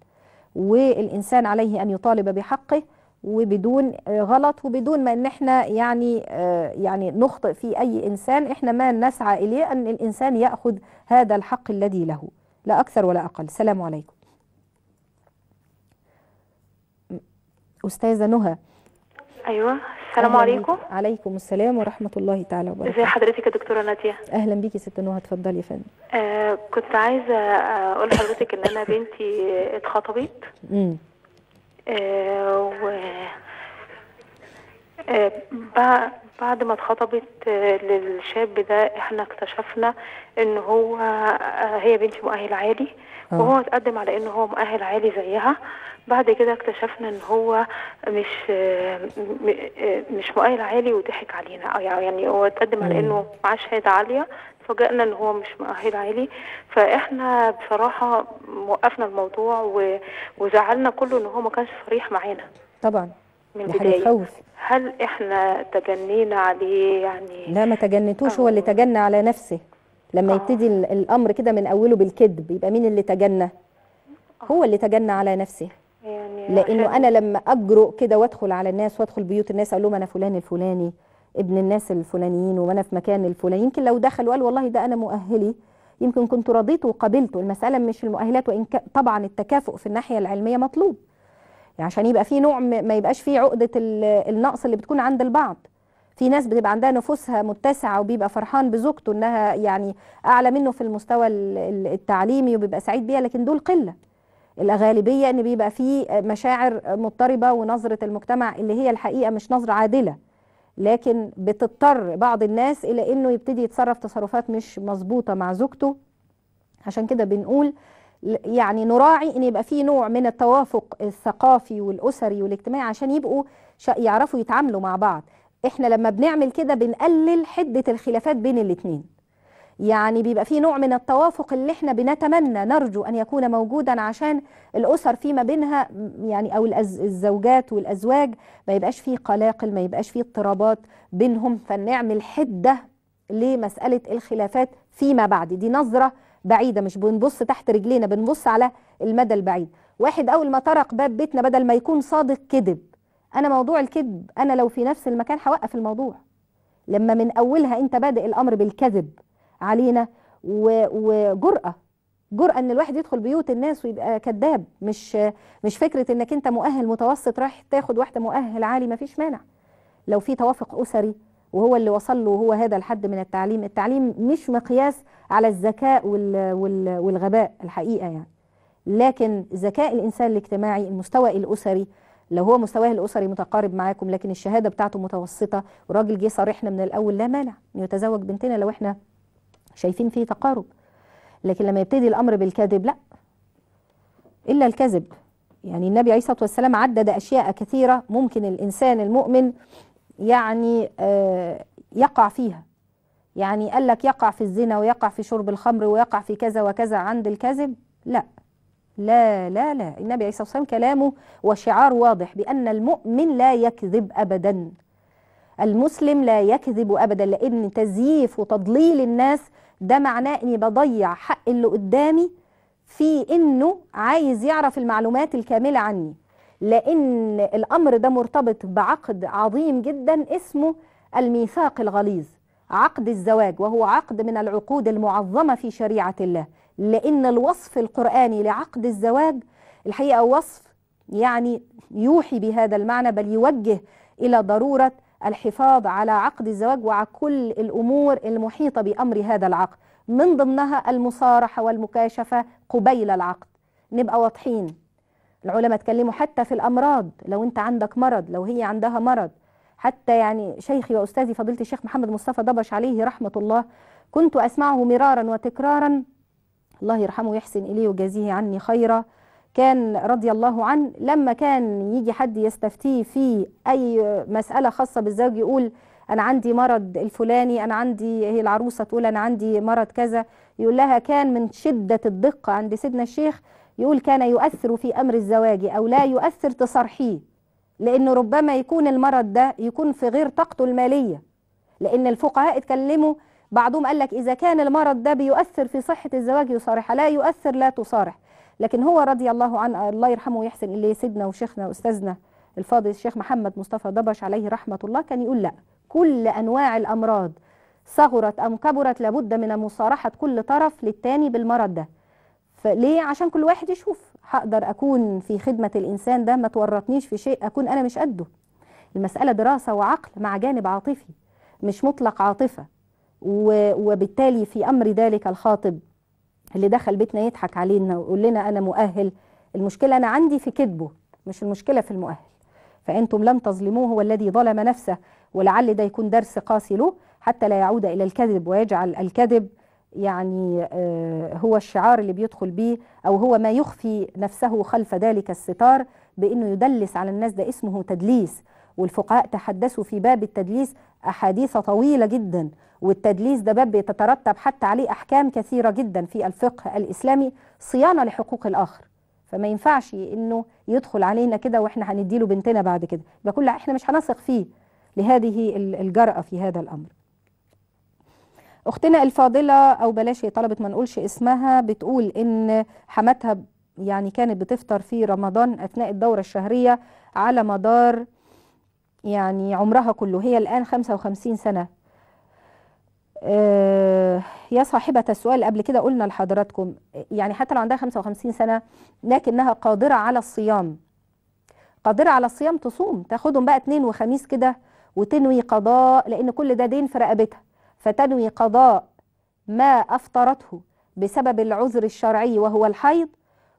والإنسان عليه أن يطالب بحقه وبدون غلط وبدون ما إن إحنا يعني آه، يعني نخطئ في أي إنسان إحنا ما نسعى إليه أن الإنسان يأخذ هذا الحق الذي له. لا أكثر ولا أقل. السلام عليكم. أستاذة نهى أيوه. السلام عليكم. عليكم السلام ورحمة الله تعالى ازي وبركاته حضرتك يا دكتورة ناديه أهلا بيكي ست نهى اتفضلي يا فندم. آه كنت عايزة أقول لحضرتك إن أنا بنتي اتخطبت. امم آه و بعد ما اتخطبت آه، للشاب ده إحنا اكتشفنا ان هو آه، هي بنتي مؤهل عالي آه. وهو اتقدم على ان هو مؤهل عالي زيها. بعد كده اكتشفنا ان هو مش آه، آه، مش مؤهل عالي وضحك علينا. أو يعني هو اتقدم على. انه معاه شهادة عالية فوجئنا ان هو مش مؤهل عالي. فاحنا بصراحة وقفنا الموضوع وزعلنا كله ان هو ما كانش صريح معانا. طبعا. من البدايه هل إحنا تجنينا عليه؟ يعني لا ما تجنتوش هو اللي تجنى على نفسه. لما آه. يبتدي ال- الأمر كده من أوله بالكذب يبقى مين اللي تجنى؟ هو اللي تجنى على نفسه. يعني لأنه عشان- أنا لما أجرؤ كده وأدخل على الناس وأدخل بيوت الناس أقول لهم أنا فلان الفلاني ابن الناس الفلانيين وأنا في مكان الفلاني. يمكن لو دخل وقال والله ده أنا مؤهلي. يمكن كنت رضيت وقبلته. المسألة مش المؤهلات وإن طبعا التكافؤ في الناحية العلمية مطلوب. يعني عشان يبقى في نوع ما يبقاش فيه عقدة ال- النقص اللي بتكون عند البعض. في ناس بتبقى عندها نفوسها متسعة وبيبقى فرحان بزوجته إنها يعني أعلى منه في المستوى ال- ال- التعليمي وبيبقى سعيد بيها لكن دول قلة. الغالبيه إن بيبقى في مشاعر مضطربة ونظرة المجتمع اللي هي الحقيقة مش نظرة عادلة. لكن بتضطر بعض الناس إلى إنه يبتدي يتصرف تصرفات مش مظبوطة مع زوجته. عشان كده بنقول يعني نراعي إن يبقى في نوع من التوافق الثقافي والأسري والاجتماعي عشان يبقوا يعرفوا يتعاملوا مع بعض. إحنا لما بنعمل كده بنقلل حدة الخلافات بين الاتنين. يعني بيبقى في نوع من التوافق اللي إحنا بنتمنى نرجو أن يكون موجودا عشان الأسر فيما بينها يعني أو الزوجات والأزواج ما يبقاش فيه قلاقل ما يبقاش فيه اضطرابات بينهم. فنعمل حدة لمسألة الخلافات فيما بعد. دي نظرة بعيدة مش بنبص تحت رجلينا بنبص على المدى البعيد. واحد أول ما طرق باب بيتنا بدل ما يكون صادق كذب. أنا موضوع الكذب أنا لو في نفس المكان هوقف الموضوع. لما من أولها أنت بادئ الأمر بالكذب علينا وجرأة. جرأة إن الواحد يدخل بيوت الناس ويبقى كذاب. مش مش فكرة إنك أنت مؤهل متوسط رايح تاخد واحدة مؤهل عالي مفيش مانع. لو في توافق أسري وهو اللي وصل له وهو هذا الحد من التعليم. التعليم مش مقياس على الذكاء وال وال والغباء الحقيقة يعني. لكن ذكاء الإنسان الاجتماعي المستوى الأسري لو هو مستواه الأسري متقارب معاكم لكن الشهادة بتاعته متوسطة وراجل جه صارحنا من الأول لا مانع يتزوج بنتنا لو إحنا شايفين فيه تقارب. لكن لما يبتدي الأمر بالكذب لا. إلا الكذب. يعني النبي عليه الصلاة والسلام عدد أشياء كثيرة ممكن الإنسان المؤمن يعني آه، يقع فيها. يعني قال لك يقع في الزنا ويقع في شرب الخمر ويقع في كذا وكذا عند الكذب لا. لا لا لا. النبي عليه الصلاة والسلام كلامه وشعار واضح بأن المؤمن لا يكذب ابدا. المسلم لا يكذب ابدا لأن تزييف وتضليل الناس ده معناه إني بضيع حق اللي قدامي في إنه عايز يعرف المعلومات الكاملة عني. لأن الأمر ده مرتبط بعقد عظيم جدا اسمه الميثاق الغليظ عقد الزواج وهو عقد من العقود المعظمة في شريعة الله. لأن الوصف القرآني لعقد الزواج الحقيقة وصف يعني يوحي بهذا المعنى بل يوجه إلى ضرورة الحفاظ على عقد الزواج وعلى كل الأمور المحيطة بأمر هذا العقد. من ضمنها المصارحة والمكاشفة قبيل العقد. نبقى واضحين. العلماء اتكلموا حتى في الأمراض لو انت عندك مرض لو هي عندها مرض. حتى يعني شيخي وأستاذي فضيلة الشيخ محمد مصطفى ضبش عليه رحمة الله كنت أسمعه مرارا وتكرارا. الله يرحمه ويحسن إليه ويجازيه عني خيرا. كان رضي الله عنه لما كان يجي حد يستفتيه في أي مسألة خاصة بالزوج يقول أنا عندي مرض الفلاني أنا عندي هي العروسة تقول أنا عندي مرض كذا. يقول لها كان من شدة الدقة عند سيدنا الشيخ يقول كان يؤثر في أمر الزواج أو لا يؤثر تصرحيه لأنه ربما يكون المرض ده يكون في غير طاقته المالية. لأن الفقهاء اتكلموا بعضهم قال لك إذا كان المرض ده بيؤثر في صحة الزواج يصارح لا يؤثر لا تصارح. لكن هو رضي الله عنه الله يرحمه ويحسن إليه سيدنا وشيخنا وأستاذنا الفاضل الشيخ محمد مصطفى ضبش عليه رحمة الله كان يقول لا كل أنواع الأمراض صغرت ام كبرت لابد من مصارحة كل طرف للتاني بالمرض ده. فليه؟ عشان كل واحد يشوف. هقدر أكون في خدمة الإنسان ده ما تورطنيش في شيء أكون أنا مش قده. المسألة دراسة وعقل مع جانب عاطفي مش مطلق عاطفة. وبالتالي في أمر ذلك الخاطب اللي دخل بيتنا يضحك علينا ويقول لنا أنا مؤهل. المشكلة أنا عندي في كذبه مش المشكلة في المؤهل. فأنتم لم تظلموه هو الذي ظلم نفسه ولعل ده يكون درس قاسي له حتى لا يعود إلى الكذب ويجعل الكذب يعني آه، هو الشعار اللي بيدخل بيه أو هو ما يخفي نفسه خلف ذلك الستار بأنه يدلس على الناس ده اسمه تدليس. والفقهاء تحدثوا في باب التدليس أحاديث طويلة جدا والتدليس ده باب يتترتب حتى عليه أحكام كثيرة جدا في الفقه الإسلامي صيانة لحقوق الآخر. فما ينفعش إنه يدخل علينا كده وإحنا هنديله بنتنا بعد كده. يبقى كل إحنا مش هنثق فيه لهذه ال- الجرأة في هذا الأمر. أختنا الفاضلة أو بلاش هي طلبت ما نقولش اسمها بتقول إن حماتها يعني كانت بتفطر في رمضان أثناء الدورة الشهرية على مدار يعني عمرها كله. هي الآن 55 سنة. آه، يا صاحبة السؤال قبل كده قلنا لحضراتكم. يعني حتى لو عندها 55 سنة لكنها قادرة على الصيام. قادرة على الصيام تصوم. تاخدهم بقى اتنين وخميس كده وتنوي قضاء لأن كل ده دين في رقبتها. فتنوي قضاء ما أفطرته بسبب العذر الشرعي وهو الحيض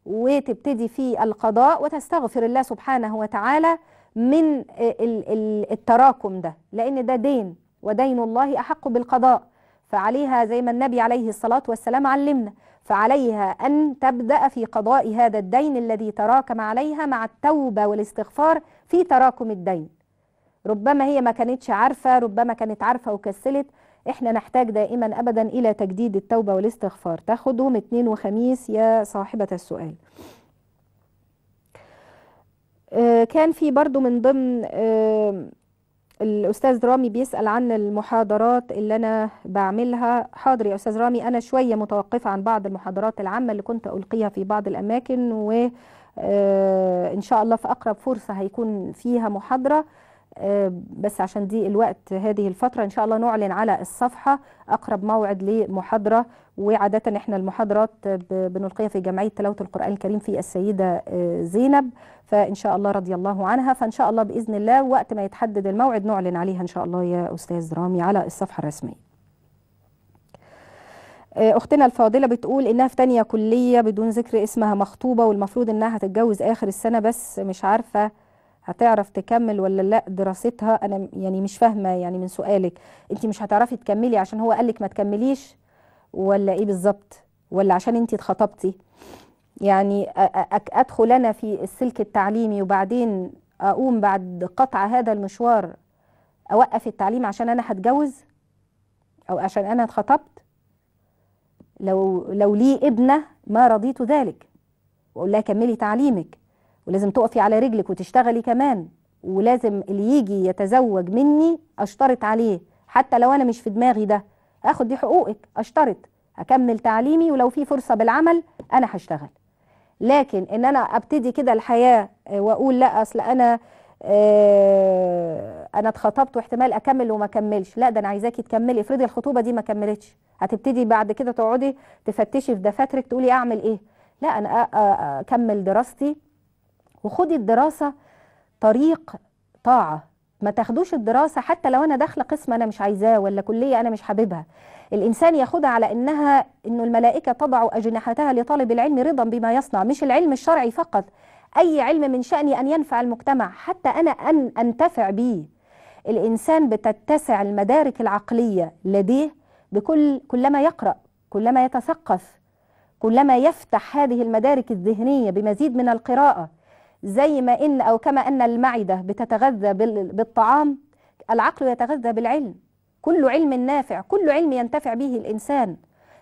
وتبتدي في القضاء وتستغفر الله سبحانه وتعالى من ال- ال- التراكم ده. لأن ده دين ودين الله أحق بالقضاء. فعليها زي ما النبي عليه الصلاة والسلام علمنا. فعليها أن تبدأ في قضاء هذا الدين الذي تراكم عليها مع التوبة والاستغفار في تراكم الدين. ربما هي ما كانتش عارفة ربما كانت عارفة وكسلت إحنا نحتاج دائما ابدا إلى تجديد التوبة والاستغفار. تاخدهم اثنين وخميس يا صاحبة السؤال. آه، كان في برضو من ضمن آه، الأستاذ رامي بيسأل عن المحاضرات اللي أنا بعملها. حاضر يا أستاذ رامي أنا شوية متوقفة عن بعض المحاضرات العامة اللي كنت ألقيها في بعض الأماكن وإن شاء الله في أقرب فرصة هيكون فيها محاضرة. آه، بس عشان دي الوقت هذه الفترة إن شاء الله نعلن على الصفحة أقرب موعد لمحاضرة وعادة إحنا المحاضرات بنلقيها في جمعية تلاوة القرآن الكريم في السيدة آه، زينب فإن شاء الله رضي الله عنها. فإن شاء الله بإذن الله وقت ما يتحدد الموعد نعلن عليها إن شاء الله يا أستاذ رامي على الصفحة الرسمية. آه، أختنا الفاضلة بتقول إنها في تانية كلية بدون ذكر اسمها مخطوبة والمفروض إنها هتتجوز آخر السنة بس مش عارفة هتعرف تكمل ولا لا دراستها؟ أنا يعني مش فاهمة يعني من سؤالك. أنت مش هتعرفي تكملي عشان هو قالك ما تكمليش ولا إيه بالظبط؟ ولا عشان أنت اتخطبتي؟ يعني أدخل أنا في السلك التعليمي وبعدين أقوم بعد قطع هذا المشوار أوقف التعليم عشان أنا هتجوز؟ أو عشان أنا اتخطبت؟ لو لو لي ابنة ما رضيت ذلك. وأقول لها كملي تعليمك. ولازم تقفي على رجلك وتشتغلي كمان ولازم اللي يجي يتزوج مني أشترط عليه حتى لو أنا مش في دماغي ده. آخد دي حقوقك أشترط. أكمل تعليمي ولو في فرصة بالعمل أنا هشتغل. لكن إن أنا أبتدي كده الحياة آه، وأقول لا أصل أنا آه، أنا اتخطبت واحتمال أكمل وما اكملش لا ده أنا عايزاكي تكملي. افرضي الخطوبة دي ما كملتش. هتبتدي بعد كده تقعدي تفتشي في دفاترك تقولي أعمل إيه؟ لا أنا أكمل دراستي وخدي الدراسة طريق طاعة. ما تاخدوش الدراسة حتى لو أنا داخلة قسم أنا مش عايزاه ولا كلية أنا مش حاببها. الإنسان ياخدها على إنها إنه الملائكة تضع أجنحتها لطالب العلم رضا بما يصنع مش العلم الشرعي فقط. أي علم من شأني أن ينفع المجتمع حتى أنا أن أنتفع به الإنسان بتتسع المدارك العقلية لديه بكل كلما يقرأ كلما يتثقف كلما يفتح هذه المدارك الذهنية بمزيد من القراءة. زي ما إن أو كما أن المعدة بتتغذى بال- بالطعام العقل يتغذى بالعلم. كل علم نافع كل علم ينتفع به الإنسان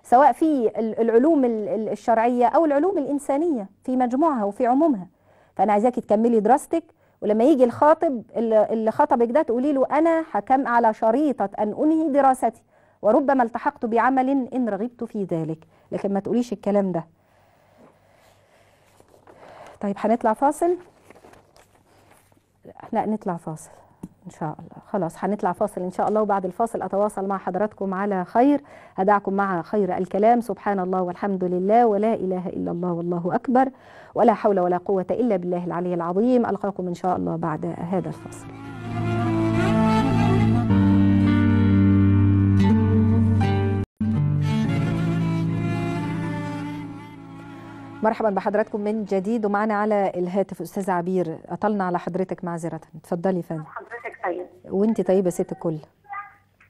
سواء في ال- العلوم ال- ال- الشرعية أو العلوم الإنسانية في مجموعها وفي عمومها. فأنا عايزاكي تكملي دراستك ولما يجي الخاطب اللي اللي خطبك ده تقولي له أنا حكم على شريطة أن أنهي دراستي وربما التحقت بعمل إن رغبت في ذلك. لكن ما تقوليش الكلام ده. طيب هنطلع فاصل؟ لا نطلع فاصل إن شاء الله. خلاص هنطلع فاصل إن شاء الله وبعد الفاصل أتواصل مع حضراتكم على خير. هدعكم مع خير الكلام. سبحان الله والحمد لله ولا إله إلا الله والله أكبر ولا حول ولا قوة إلا بالله العلي العظيم. ألقاكم إن شاء الله بعد هذا الفاصل. مرحبا بحضراتكم من جديد ومعنا على الهاتف. استاذه عبير أطلنا على حضرتك معذرة. اتفضلي فندم. حضرتك طيب. وأنت طيبة ست الكل.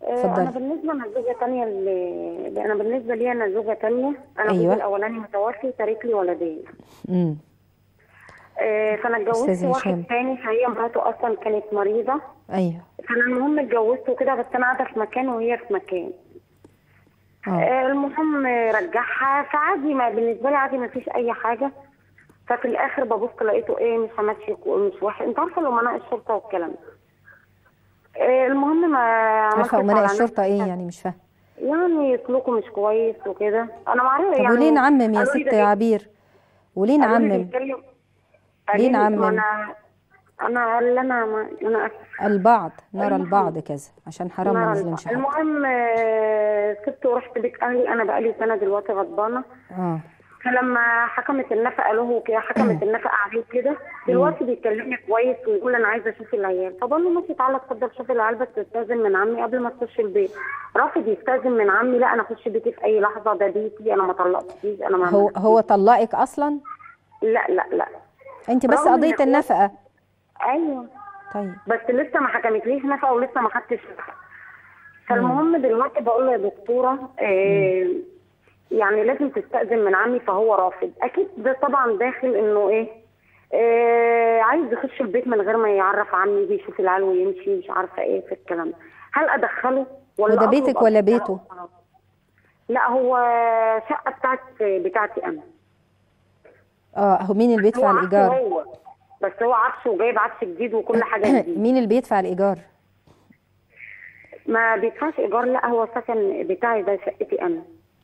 آه، اتفضلي. أنا بالنسبة أنا زوجه تانية اللي أنا بالنسبة لي أنا زوجة تانية أنا أيوة. الأولاني متوفي وتارك لي ولدين. امم فأنا اتجوزت واحد. تاني فهي مراته أصلا كانت مريضة. أيوه. فأنا المهم اتجوزته كده بس أنا قاعدة في مكان وهي في مكان. آه، المهم رجعها. فعادي ما بالنسبة لي عادي ما فيش أي حاجة. ففي الآخر ببص لقيته إيه مش ماشي مش واحد. أنت عارفة الامناء الشرطة والكلام ده. آه، المهم ما عملتش عارفة امناء الشرطة إيه يعني؟ مش فاهمة. يعني سلوكه مش كويس وكده. أنا معرفه طب يعني وليه نعمم يا ست عبير؟ وليه نعمم؟ ليه نعمم؟ أنا قال أنا ما أنا البعض نرى. البعض كذا عشان حرام ما نظلمش حد المهم آه، سبت ورحت بيت أهلي. أنا بقالي سنة دلوقتي غضبانة. آه. فلما حكمت النفقة له كده حكمت النفقة عليه كده دلوقتي بيكلمني كويس ويقول أنا عايزة أشوف العيال. فبقول له ماشي تعالى اتفضل شوف العيال بس تستأذن من عمي قبل ما تخش البيت. رافض يستأذن من عمي لا أنا أخش بيتي في أي لحظة ده بيتي أنا ما طلقتكيش أنا ما هو. هو طلقك أصلا؟ لا لا لا. أنت بس قضيه النفقة. أيوه. طيب. بس لسه ما حكمتليش نفقه ولسه ما خدتش فالمهم دلوقتي بقول له يا دكتورة آه يعني لازم تستأذن من عمي فهو رافض. أكيد ده طبعا داخل إنه إيه آه عايز يخش البيت من غير ما يعرف عمي بيشوف العيال ويمشي مش عارفة إيه في الكلام ده. هل أدخله ولا وده أطلب بيتك ولا بيته؟ لا هو شقة بتاعت بتاعتي أنا. آه هو مين اللي بيدفع الايجار هو. بس هو عفش وجايب عفش جديد وكل حاجة [COUGHS] جديد مين اللي بيدفع الإيجار؟ ما بيدفعش إيجار لا هو سكن بتاعي ده شقتي أنا.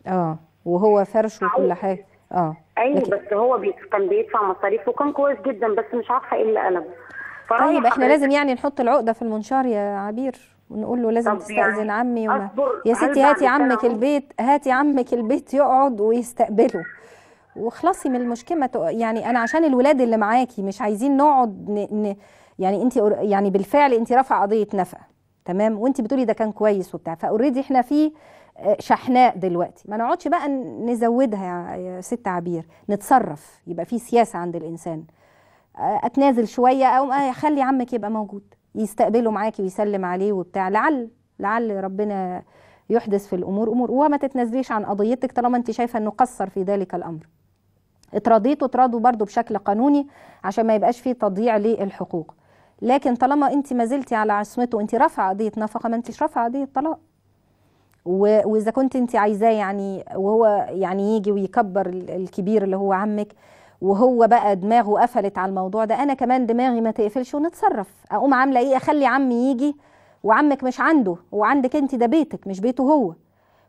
آه وهو فرش وكل حاجة. آه أيوه لكن- بس هو بي... كان بيدفع مصاريف وكان كويس جدا بس مش عارفة إيه اللي قلبه. طيب إحنا لازم يعني نحط العقدة في المنشار يا عبير ونقول له لازم طب تستأذن يعني عمي وما يا ستي هاتي عمك؟ البيت هاتي عمك البيت يقعد ويستقبله. واخلصي من المشكلة يعني أنا عشان الولاد اللي معاكي مش عايزين نقعد ن... ن... يعني انت يعني بالفعل انت رافعة قضية نفقه تمام؟ وانت بتقولي ده كان كويس وبتاع فاوريدي إحنا في آه، شحناء دلوقتي. ما نقعدش بقى نزودها يا- ست عبير نتصرف يبقى في سياسة عند الإنسان. أتنازل شوية أو اخلي عمك يبقى موجود يستقبله معاكي ويسلم عليه وبتاع لعل لعل ربنا يحدث في الأمور أمور وما تتنازليش عن قضيتك طالما انت شايفة إنه قصر في ذلك الأمر. اتراضيتوا اتراضوا برضو بشكل قانوني عشان ما يبقاش فيه تضييع للحقوق. لكن طالما انت ما زلتي على عصمته انت رافعة قضية نفقة ما انتش رافعة قضية طلاق. وإذا كنت انت عايزاه يعني وهو يعني يجي ويكبر ال- الكبير اللي هو عمك وهو بقى دماغه قفلت على الموضوع ده أنا كمان دماغي ما تقفلش ونتصرف. أقوم عاملة إيه؟ أخلي عمي يجي وعمك مش عنده وعندك انت ده بيتك مش بيته هو.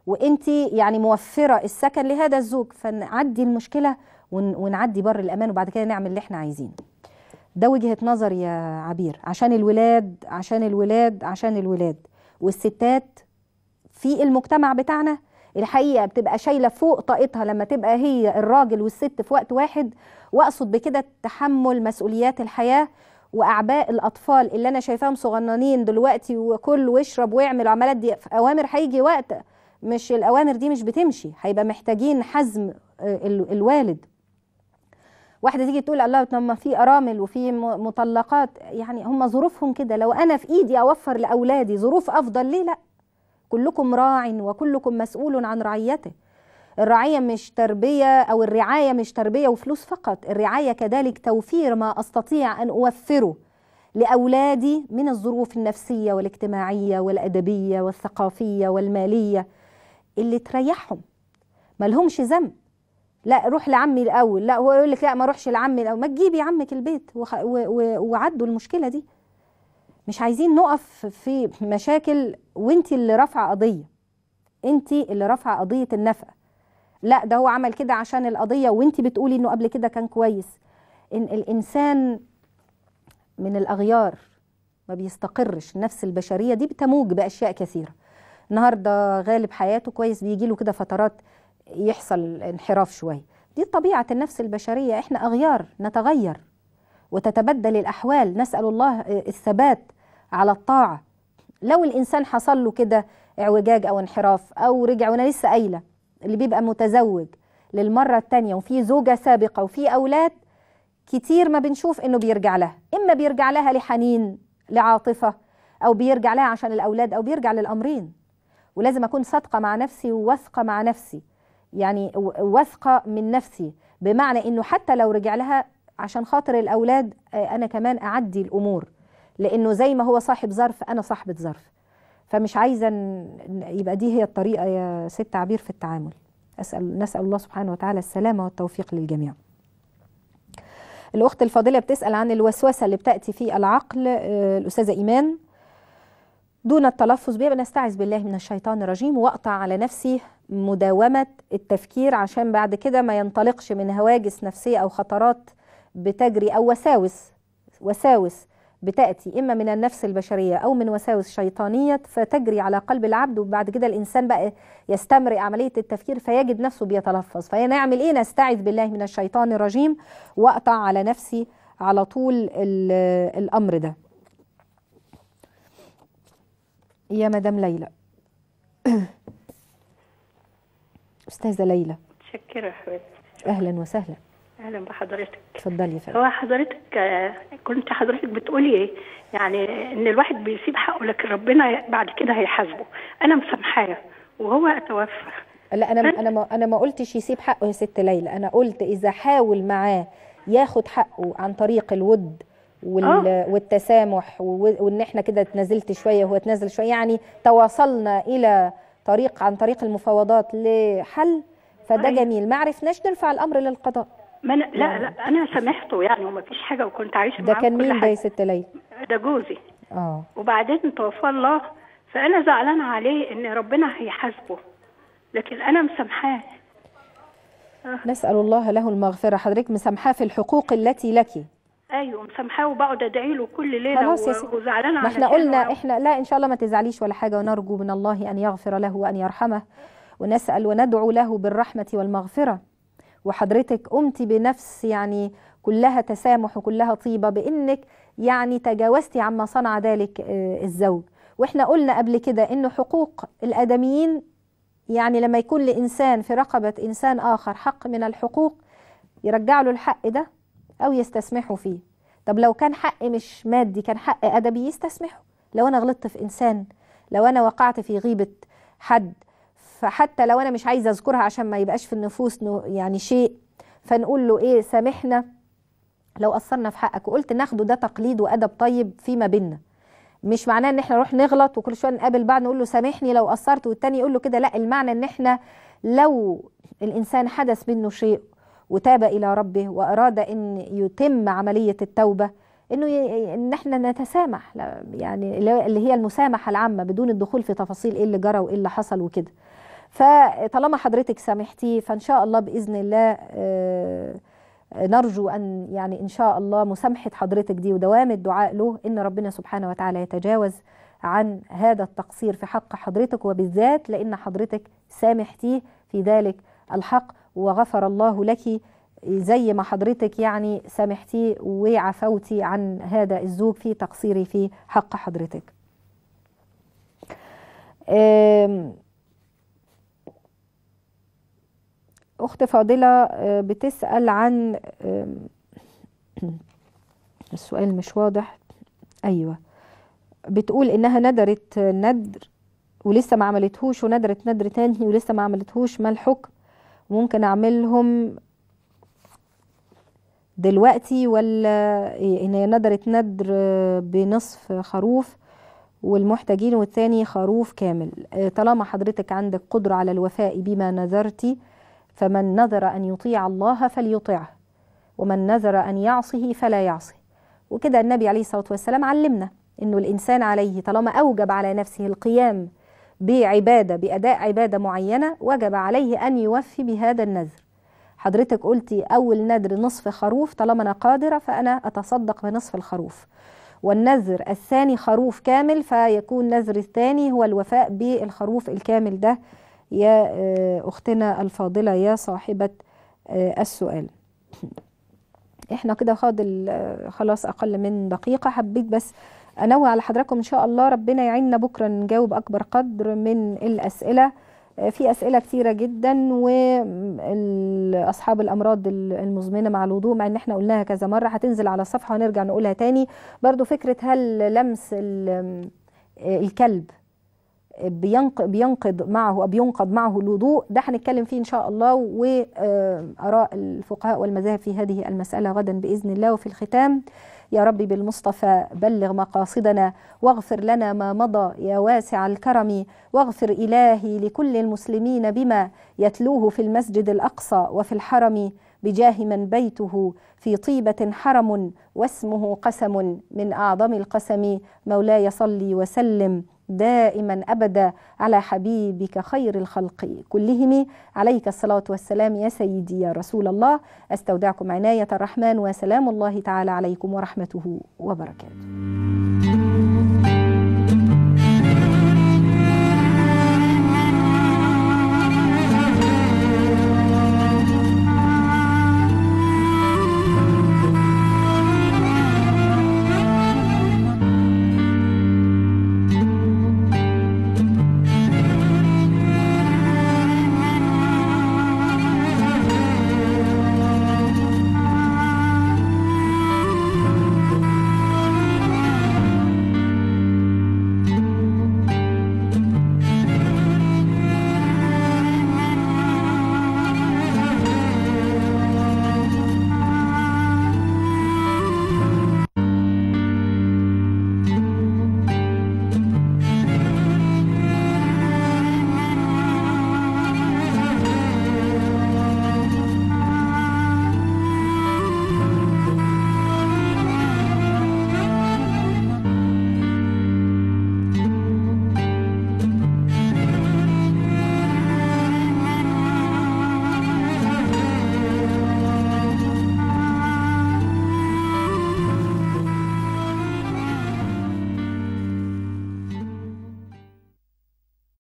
وانت يعني موفرة السكن لهذا الزوج. فنعدي المشكلة ونعدي بر الأمان وبعد كده نعمل اللي إحنا عايزينه. ده وجهة نظري يا عبير. عشان الولاد عشان الولاد عشان الولاد. والستات في المجتمع بتاعنا الحقيقة بتبقى شايلة فوق طاقتها لما تبقى هي الراجل والست في وقت واحد. وأقصد بكده تحمل مسؤوليات الحياة وأعباء الأطفال اللي أنا شايفاهم صغننين دلوقتي وكل واشرب واعمل وعملات دي. أوامر هيجي وقت مش الأوامر دي مش بتمشي. هيبقى محتاجين حزم آه، ال- الوالد. واحدة تيجي تقول الله طب ما في أرامل وفي مطلقات يعني هم ظروفهم كده. لو أنا في إيدي أوفر لأولادي ظروف أفضل ليه؟ لا. كلكم راع وكلكم مسؤول عن رعيته. الرعية مش تربية أو الرعاية مش تربية وفلوس فقط. الرعاية كذلك توفير ما أستطيع أن أوفره لأولادي من الظروف النفسية والاجتماعية والأدبية والثقافية والمالية اللي تريحهم. ما لهمش ذنب. لا روح لعمي الأول. لا هو يقول لك لا ما اروحش لعمي الأول. ما تجيبي عمك البيت وعدوا المشكلة دي. مش عايزين نقف في مشاكل وانت اللي رافعة قضية. انت اللي رافعة قضية النفقة. لا ده هو عمل كده عشان القضية وانت بتقولي إنه قبل كده كان كويس. إن الإنسان من الأغيار ما بيستقرش. النفس البشرية دي بتموج بأشياء كثيرة. النهارده غالب حياته كويس بيجي له كده فترات يحصل انحراف شوية دي طبيعة النفس البشرية إحنا أغيار نتغير وتتبدل الأحوال. نسأل الله الثبات على الطاعة. لو الإنسان حصل له كده اعوجاج أو انحراف أو رجع وأنا لسه قايلة اللي بيبقى متزوج للمرة التانية وفي زوجة سابقة وفي أولاد كتير ما بنشوف إنه بيرجع لها. إما بيرجع لها لحنين لعاطفة أو بيرجع لها عشان الأولاد أو بيرجع للأمرين. ولازم أكون صادقة مع نفسي وواثقة مع نفسي. يعني واثقة من نفسي بمعنى إنه حتى لو رجع لها عشان خاطر الأولاد آه، أنا كمان أعدي الأمور لأنه زي ما هو صاحب ظرف أنا صاحبة ظرف. فمش عايزة يبقى دي هي الطريقة يا ست عبير في التعامل. أسأل نسأل الله سبحانه وتعالى السلامة والتوفيق للجميع. الأخت الفاضلة بتسأل عن الوسوسة اللي بتأتي في العقل آه، الأستاذة إيمان. دون التلفظ بها بنستعذ بالله من الشيطان الرجيم وأقطع على نفسي مداومة التفكير عشان بعد كده ما ينطلقش من هواجس نفسية أو خطرات بتجري أو وساوس وساوس بتأتي إما من النفس البشرية أو من وساوس شيطانية فتجري على قلب العبد وبعد كده الإنسان بقى يستمرئ عملية التفكير فيجد نفسه بيتلفظ. فنعمل إيه؟ نستعذ بالله من الشيطان الرجيم وأقطع على نفسي على طول ال- الأمر ده. يا مدام ليلى. [CLEARS THROAT] أستاذة ليلى. متشكرة حبيبتي. أهلا وسهلا. أهلا بحضرتك. اتفضلي يا فندم. هو حضرتك كنت حضرتك بتقولي إيه؟ يعني إن الواحد بيسيب حقه لكن ربنا بعد كده هيحاسبه. أنا مسامحاه وهو توفى. لا أنا أنا ما أنا ما قلتش يسيب حقه يا ست ليلى. أنا قلت إذا حاول معاه ياخد حقه عن طريق الود وال... آه. والتسامح. وإن إحنا كده اتنازلت شوية وهو اتنازل شوية يعني تواصلنا إلى طريق عن طريق المفاوضات لحل فده أيوة. جميل. ما عرفناش نرفع الأمر للقضاء. ما أنا لا لا أنا سامحته يعني وما فيش حاجة وكنت عايشة ده معاه كان كل مين ده. يا ست ليلى؟ ده جوزي. آه. وبعدين توفى الله فأنا زعلانة عليه إن ربنا هيحاسبه لكن أنا مسامحاه. نسأل الله له المغفرة. حضرتك مسامحاه في الحقوق التي لك. أيوه مسامحاه وبقعد أدعي له كل ليلة خلاص يا و- ستي. وزعلانة ما إحنا قلنا و- إحنا لا إن شاء الله ما تزعليش ولا حاجة ونرجو من الله أن يغفر له وأن يرحمه ونسأل وندعو له بالرحمة والمغفرة. وحضرتك قمتي بنفس يعني كلها تسامح وكلها طيبة بإنك يعني تجاوزتي عما صنع ذلك آه، الزوج. وإحنا قلنا قبل كده إن حقوق الأدميين يعني لما يكون لإنسان في رقبة إنسان آخر حق من الحقوق يرجع له الحق ده أو يستسمحوا فيه. طب لو كان حق مش مادي كان حق أدبي يستسمحه لو أنا غلطت في إنسان لو أنا وقعت في غيبة حد فحتى لو أنا مش عايزة أذكرها عشان ما يبقاش في النفوس يعني شيء فنقول له إيه سامحنا لو قصرنا في حقك. وقلت ناخده ده تقليد وأدب طيب فيما بيننا. مش معناه إن إحنا نروح نغلط وكل شوية نقابل بعض نقول له سامحني لو قصرت والتاني يقول له كده. لا المعنى إن إحنا لو الإنسان حدث منه شيء وتاب إلى ربه وأراد أن يتم عملية التوبة إنه ي... إن إحنا نتسامح يعني اللي هي المسامحة العامة بدون الدخول في تفاصيل إيه اللي جرى وإيه اللي حصل وكده. فطالما حضرتك سامحتيه فإن شاء الله بإذن الله آه، نرجو أن يعني إن شاء الله مسامحة حضرتك دي ودوام الدعاء له إن ربنا سبحانه وتعالى يتجاوز عن هذا التقصير في حق حضرتك وبالذات لأن حضرتك سامحتيه في ذلك الحق وغفر الله لك زي ما حضرتك يعني سامحتيه وعفوتي عن هذا الزوج في تقصيري في حق حضرتك. أخت فاضلة آه، بتسأل عن [CLEARS THROAT] السؤال مش واضح. أيوة. بتقول إنها ندرت ندر ولسه ما عملتهوش وندرت ندر تاني ولسه ما عملتهوش ما الحكم؟ ممكن أعملهم دلوقتي ولا إيه؟ إن هي ندرت ندر بنصف خروف والمحتاجين والتاني خروف كامل آه، طالما حضرتك عندك قدرة على الوفاء بما نذرتي فمن نذر أن يطيع الله فليطيعه ومن نذر أن يعصه فلا يعصه وكده النبي عليه الصلاة والسلام علمنا أنه الإنسان عليه طالما أوجب على نفسه القيام بعبادة بأداء عبادة معينة وجب عليه أن يوفي بهذا النذر. حضرتك قلتي أول نذر نصف خروف طالما أنا قادرة فأنا أتصدق بنصف الخروف. والنذر الثاني خروف كامل فيكون نذر الثاني هو الوفاء بالخروف الكامل ده. يا آه، أختنا الفاضلة يا صاحبة آه، السؤال. إحنا كده فاضل آه، خلاص أقل من دقيقة حبيت بس أنوه على حضراتكم إن شاء الله. ربنا يعيننا بكرة نجاوب أكبر قدر من الأسئلة. في أسئلة كتيرة جدا وأصحاب الأمراض المزمنة مع الوضوء مع إن إحنا قلناها كذا مرة هتنزل على الصفحة ونرجع نقولها تاني. برضو فكرة هل لمس ال- الكلب بينق- بينقض معه بينقض معه الوضوء؟ ده هنتكلم فيه إن شاء الله وآراء الفقهاء والمذاهب في هذه المسألة غدا بإذن الله. وفي الختام يا ربي بالمصطفى بلغ مقاصدنا واغفر لنا ما مضى يا واسع الكرم واغفر إلهي لكل المسلمين بما يتلوه في المسجد الأقصى وفي الحرم بجاه من بيته في طيبة حرم واسمه قسم من أعظم القسم مولاي صلي وسلم. دائما أبدا على حبيبك خير الخلق كلهم. عليك الصلاة والسلام يا سيدي يا رسول الله. أستودعكم عناية الرحمن وسلام الله تعالى عليكم ورحمته وبركاته.